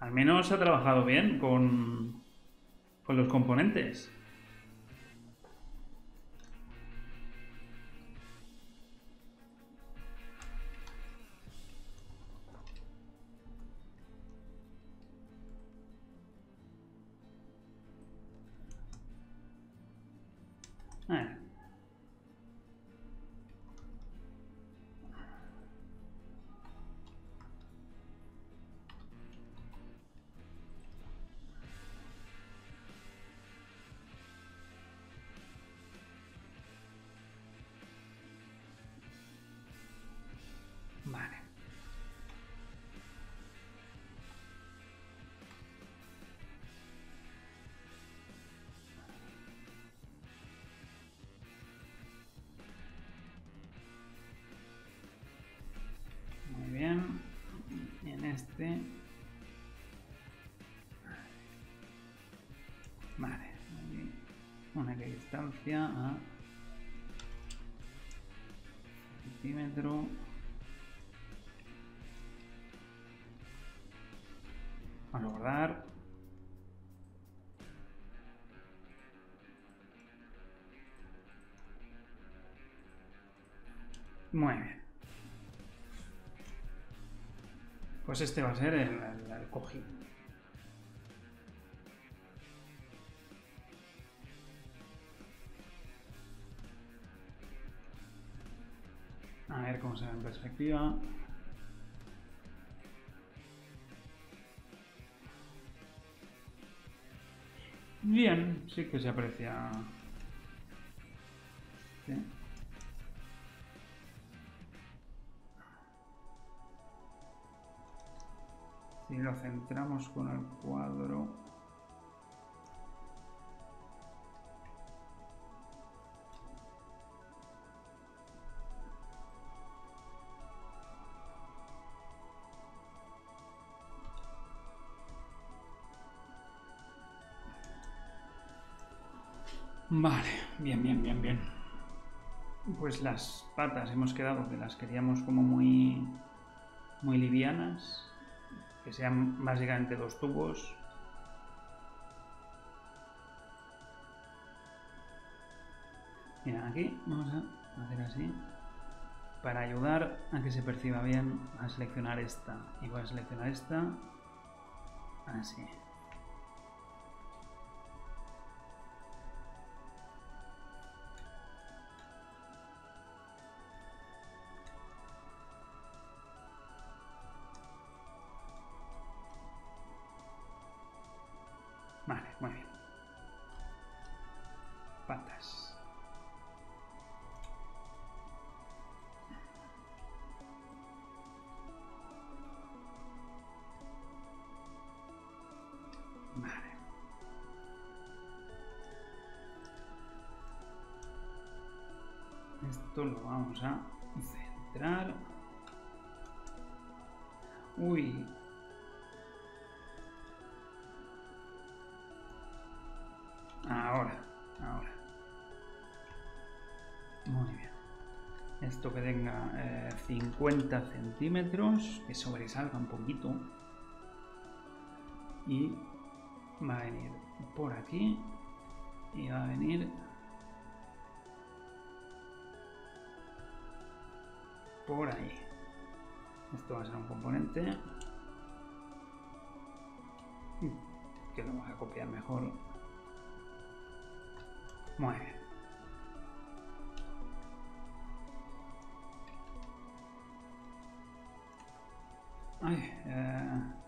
Al menos ha trabajado bien con, con los componentes. distancia a centímetro. A lograr muy bien pues este va a ser el, el, el cojín. Bien, sí que se aprecia. Sí. Si lo centramos con el cuadro. Vale, bien, bien, bien, bien. Pues las patas hemos quedado que las queríamos como muy, muy livianas, que sean básicamente dos tubos. Mira, aquí vamos a hacer así. Para ayudar a que se perciba bien, a seleccionar esta. Y voy a seleccionar esta. Así. 50 centímetros, que sobresalga un poquito. Y va a venir por aquí. Y va a venir por ahí. Esto va a ser un componente que lo vamos a copiar mejor muy bien. Eh,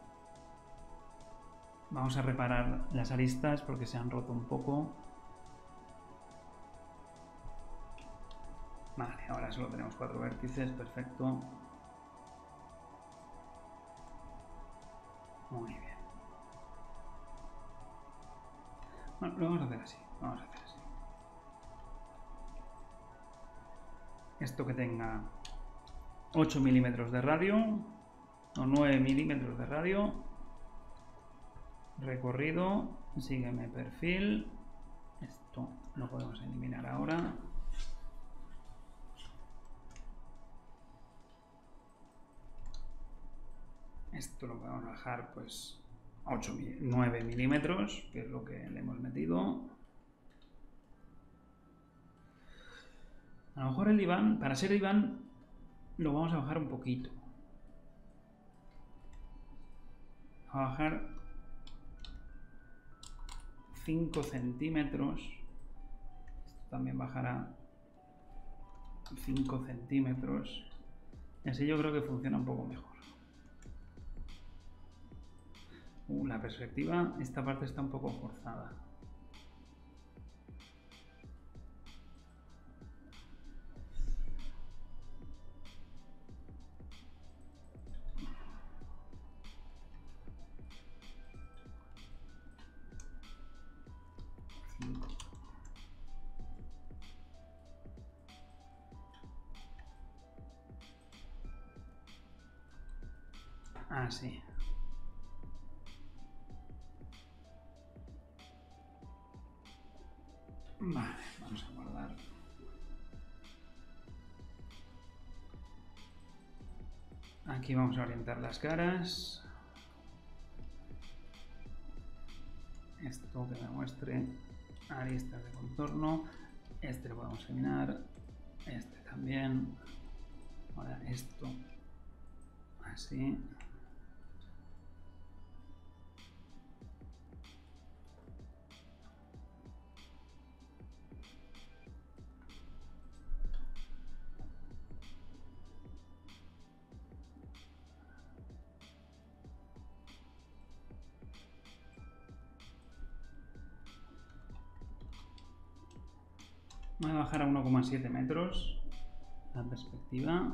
Vamos a reparar las aristas porque se han roto un poco. Vale, ahora solo tenemos cuatro vértices, perfecto. Muy bien. Bueno, lo vamos a hacer así. Vamos a hacer así. Esto que tenga 8 milímetros de radio o 9 milímetros de radio. Recorrido, sígueme perfil. Esto lo podemos eliminar ahora. Esto lo podemos bajar pues 8, 9 milímetros, que es lo que le hemos metido. A lo mejor el diván, para ser diván, lo vamos a bajar un poquito. A bajar 5 centímetros. Esto también bajará 5 centímetros. Y así yo creo que funciona un poco mejor. Uh, la perspectiva, esta parte está un poco forzada. Aquí vamos a orientar las caras. Esto que me muestre aristas de contorno. Este lo podemos eliminar. Este también. Ahora esto. Así. 1,7 metros la perspectiva.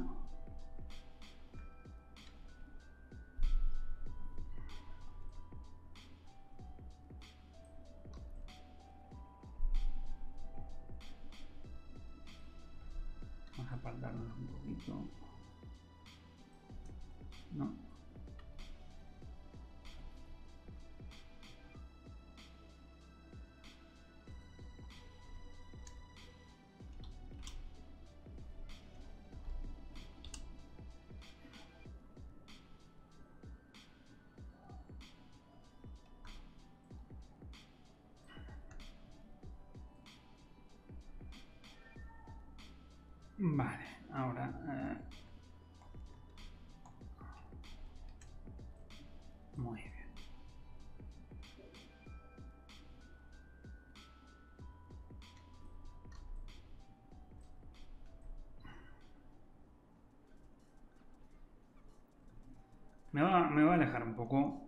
Me va, a alejar un poco.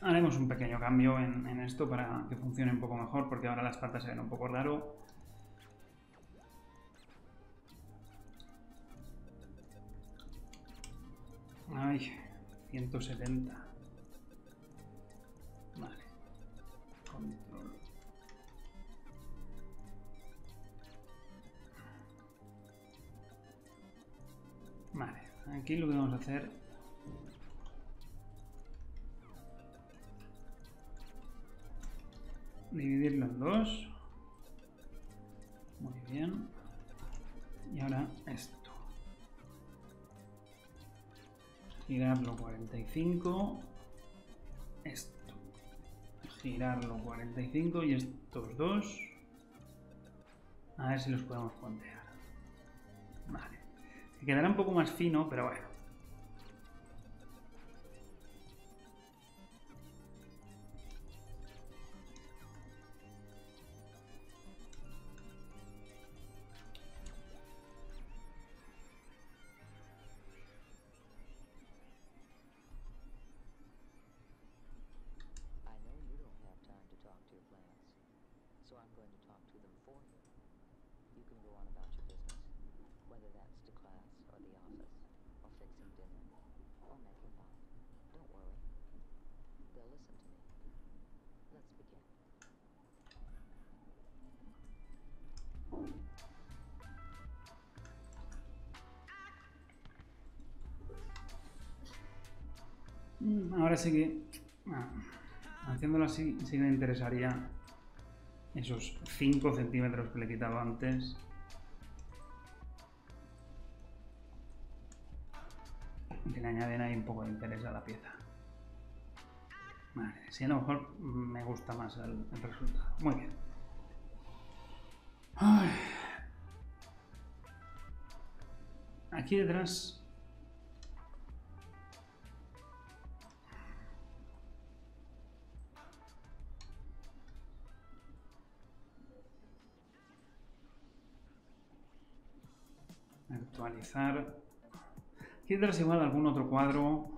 Haremos un pequeño cambio en, en esto para que funcione un poco mejor, porque ahora las patas se ven un poco raro. Ay, 170. Vale. Control. Vale, aquí lo que vamos a hacer dividirlo en dos. Muy bien. Y ahora esto. Girarlo 45. Esto. Girarlo 45 y estos dos. A ver si los podemos pontear. Vale. Que quedará un poco más fino, pero bueno. Sí que. ah, haciéndolo así, sí me interesaría esos 5 centímetros que le he quitado antes. Que le añaden ahí un poco de interés a la pieza. Vale, sí, a lo mejor me gusta más el, resultado. Muy bien. Aquí detrás Actualizar. Detrás igual algún otro cuadro.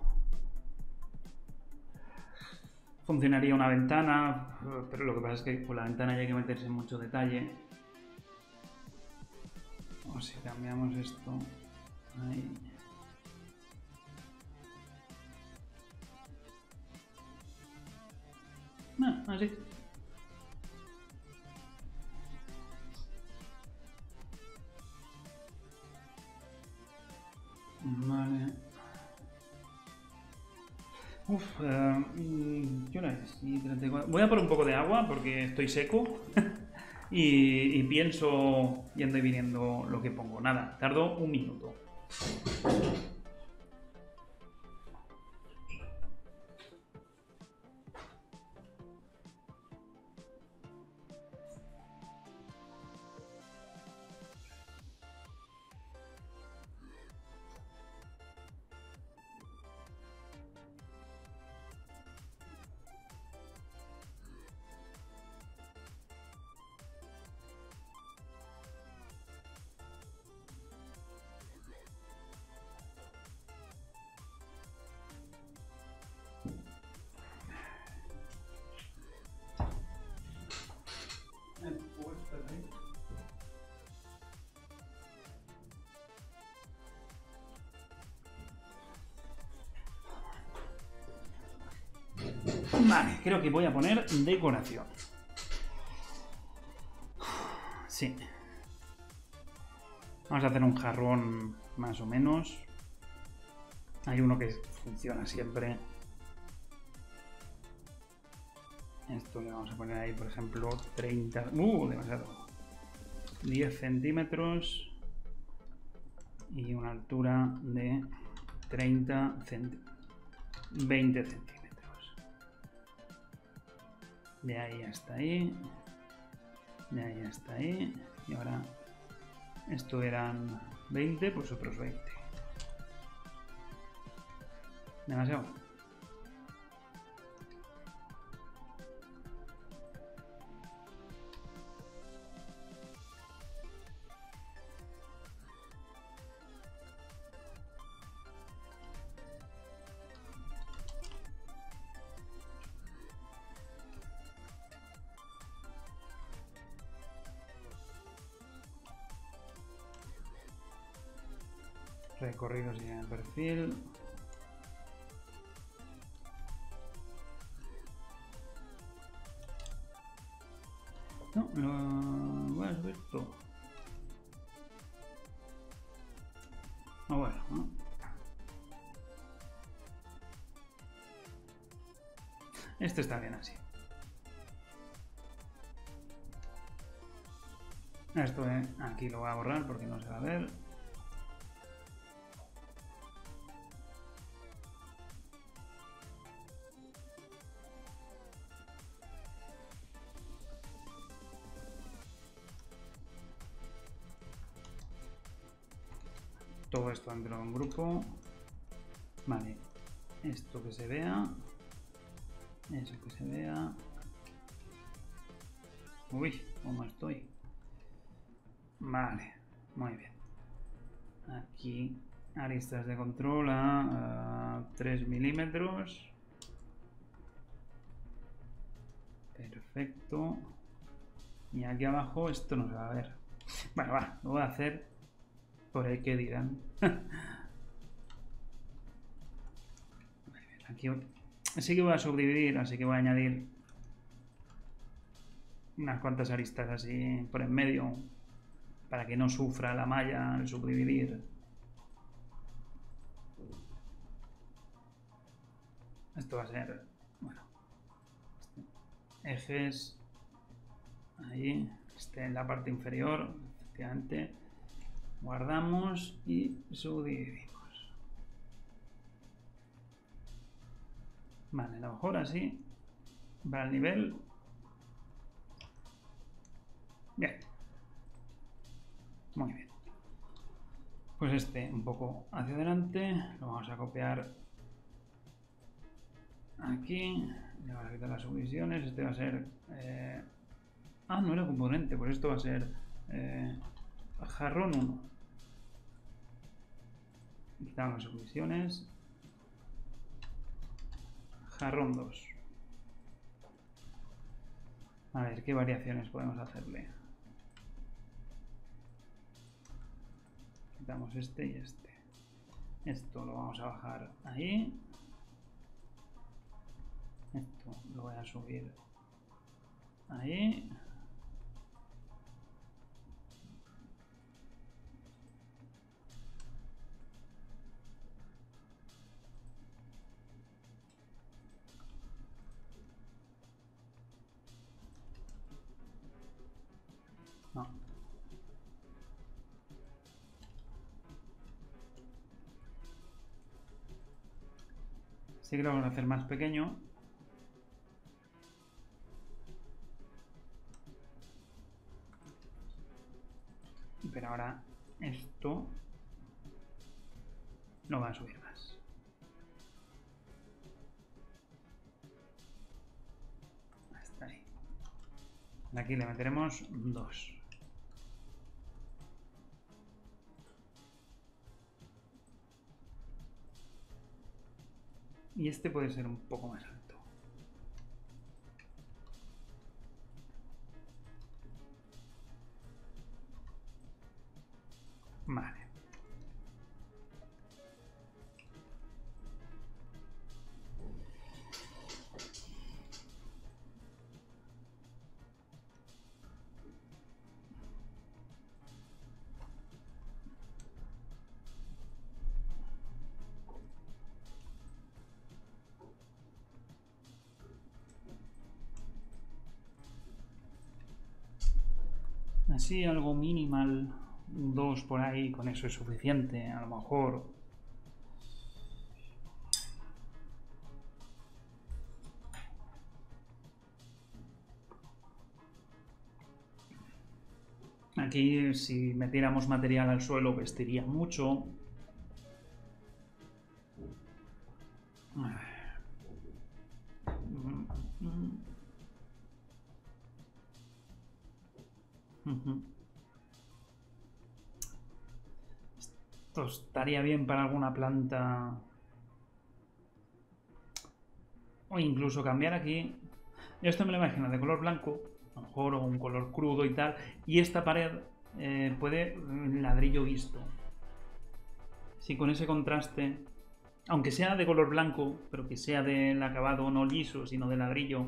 Funcionaría una ventana, pero lo que pasa es que con la ventana ya hay que meterse en mucho detalle. O si cambiamos esto. Ahí. Ah, así. Vale. Uf, eh, ¿qué hora es? Sí, 34. Voy a por un poco de agua porque estoy seco. y, y pienso yendo y viniendo lo que pongo. Nada, tardo un minuto. Que voy a poner decoración. Sí. Vamos a hacer un jarrón más o menos. Hay uno que funciona siempre. Esto le vamos a poner ahí, por ejemplo, 30... ¡Uh! Demasiado. 10 centímetros. Y una altura de 30 centímetros. 20 centímetros. De ahí hasta ahí. De ahí hasta ahí. Y ahora esto eran 20, pues otros 20. Demasiado. Recorridos y en el perfil. No, lo voy a subir todo. Ah, bueno, ¿no? Este está bien así. Esto eh, aquí lo voy a borrar porque no se va a ver. Vale, esto que se vea. Eso que se vea. Uy, ¿cómo estoy? Vale, muy bien. Aquí aristas de control a, 3 milímetros. Perfecto. Y aquí abajo esto no se va a ver. Bueno, va, lo voy a hacer por ahí que dirán. Aquí sí que voy a subdividir, así que voy a añadir unas cuantas aristas así por en medio para que no sufra la malla al subdividir. Esto va a ser, bueno, ejes ahí, este en la parte inferior, efectivamente guardamos y subdividimos. Vale, a lo mejor así va el nivel. Bien. Muy bien. Pues este un poco hacia adelante. Lo vamos a copiar aquí. Le vamos a quitar las subdivisiones. Este va a ser... Eh, ah, no era componente. Pues esto va a ser... Eh, jarrón 1 quitamos las submisiones. Jarrón 2. A ver, ¿qué variaciones podemos hacerle? Quitamos este y este. Esto lo vamos a bajar ahí. Esto lo voy a subir ahí. Sí que lo vamos a hacer más pequeño. Pero ahora esto no va a subir más. Aquí le meteremos dos. Y este puede ser un poco más Así algo minimal, un 2 por ahí, con eso es suficiente, a lo mejor. Aquí si metiéramos material al suelo vestiría mucho. Estaría bien para alguna planta. O incluso cambiar aquí. Yo esto me lo imagino de color blanco, a lo mejor, o un color crudo y tal. Y esta pared eh, puede ladrillo visto. Si con ese contraste, aunque sea de color blanco, pero que sea del acabado no liso, sino de ladrillo,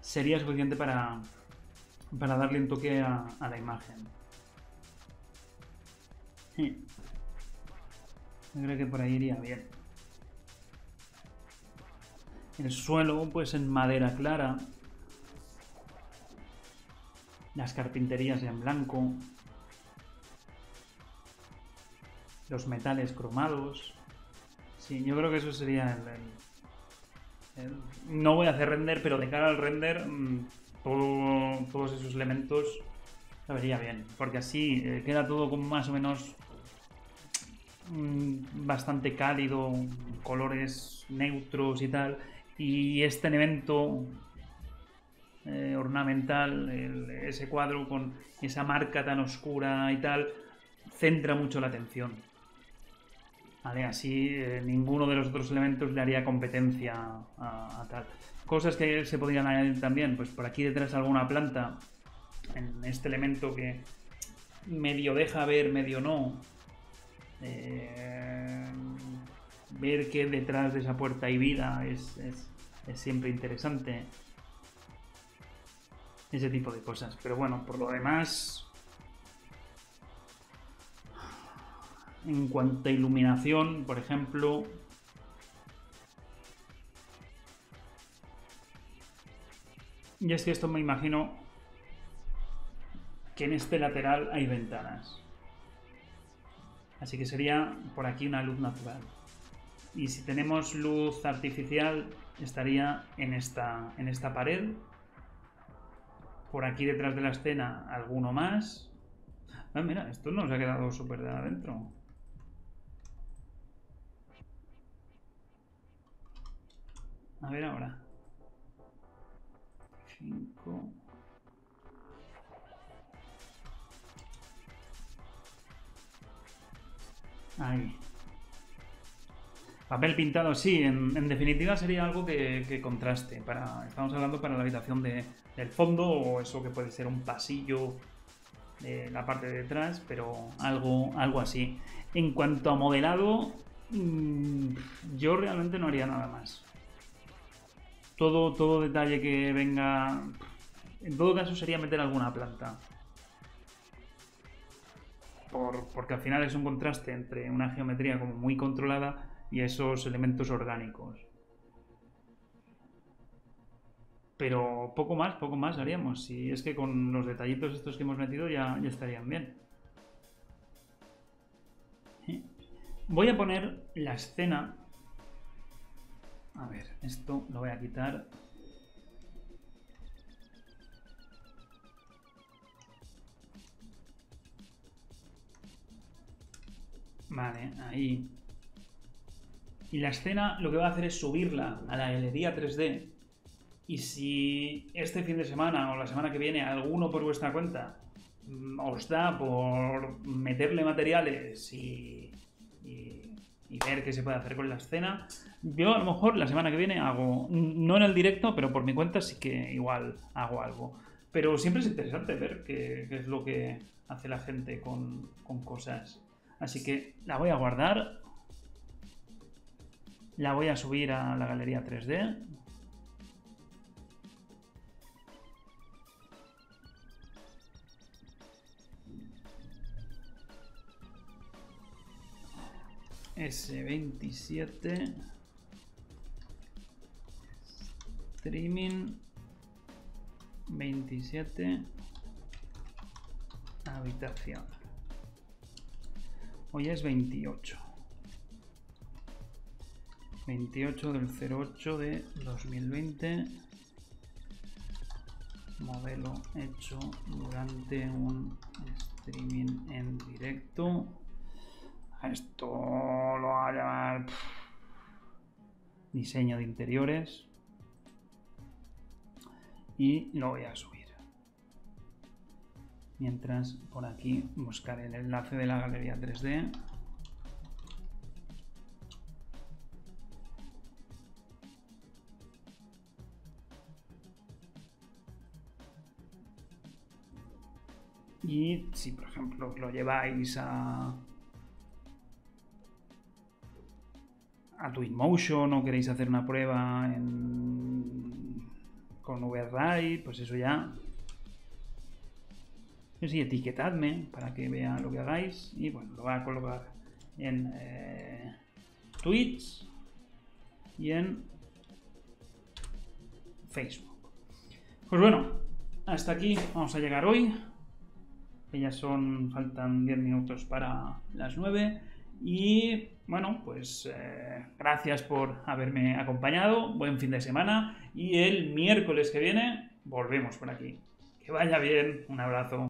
sería suficiente para, para darle un toque a, a la imagen. Sí. Yo creo que por ahí iría bien. El suelo, pues en madera clara. Las carpinterías en blanco. Los metales cromados. Sí, yo creo que eso sería el, No voy a hacer render, pero de cara al render, mm, todo- todos esos elementos se vería bien. Porque así eh, queda todo como más o menos bastante cálido, colores neutros y tal. Y este elemento eh, ornamental, ese cuadro con esa marca tan oscura y tal, centra mucho la atención. ¿Vale? Así eh, ninguno de los otros elementos le haría competencia a, a tal. Cosas que se podrían añadir también, pues por aquí detrás alguna planta, en este elemento que medio deja ver, medio no. Eh, ver que detrás de esa puerta hay vida es, es- siempre interesante. Ese tipo de cosas. Pero bueno, por lo demás, en cuanto a iluminación, por ejemplo, y es que esto me imagino que en este lateral hay ventanas. Así que sería por aquí una luz natural. Y si tenemos luz artificial, estaría en esta, en esta pared. Por aquí detrás de la escena, alguno más. Ah, mira, esto nos ha quedado súper de adentro. A ver ahora. 5. Ahí. Papel pintado, sí, en, definitiva sería algo que, contraste. Para, estamos hablando para la habitación de- del fondo o eso que puede ser un pasillo de la parte de detrás, pero algo, algo así. En cuanto a modelado, mm, yo realmente no haría nada más. Todo, todo detalle que venga. En todo caso sería meter alguna planta. Por- porque al final es un contraste entre una geometría como muy controlada y esos elementos orgánicos. Pero poco más, poco más haríamos. Si es que con los detallitos estos que hemos metido ya, ya estarían bien. ¿Eh? Voy a poner la escena. A ver, esto lo voy a quitar. Vale, ahí. Y la escena lo que va a hacer es subirla a la galería 3D. Y si este fin de semana o la semana que viene alguno por vuestra cuenta mm, os da por meterle materiales y, y- y ver qué se puede hacer con la escena, yo a lo mejor la semana que viene hago, no en el directo, pero por mi cuenta sí que igual hago algo. Pero siempre es interesante ver qué, qué es lo que hace la gente con, con cosas. Así que la voy a guardar. La voy a subir a la galería 3D. S27 Streaming 27 Habitación Hoy es 28 28 del 08 de 2020 Modelo hecho durante un streaming en directo. Esto lo va a llamar pf, diseño de interiores. Y lo voy a subir. Mientras por aquí buscar el enlace de la galería 3D. Y si por ejemplo lo lleváis a, a Twinmotion o queréis hacer una prueba con VRI, pues eso ya. Eso sí, etiquetadme para que vea lo que hagáis. Y bueno, lo voy a colocar en eh, Twitch y en Facebook. Pues bueno, hasta aquí vamos a llegar hoy. Que ya son, faltan 10 minutos para las 9. Y bueno, pues eh, gracias por haberme acompañado. Buen fin de semana. Y el miércoles que viene volvemos por aquí. Que vaya bien. Un abrazo.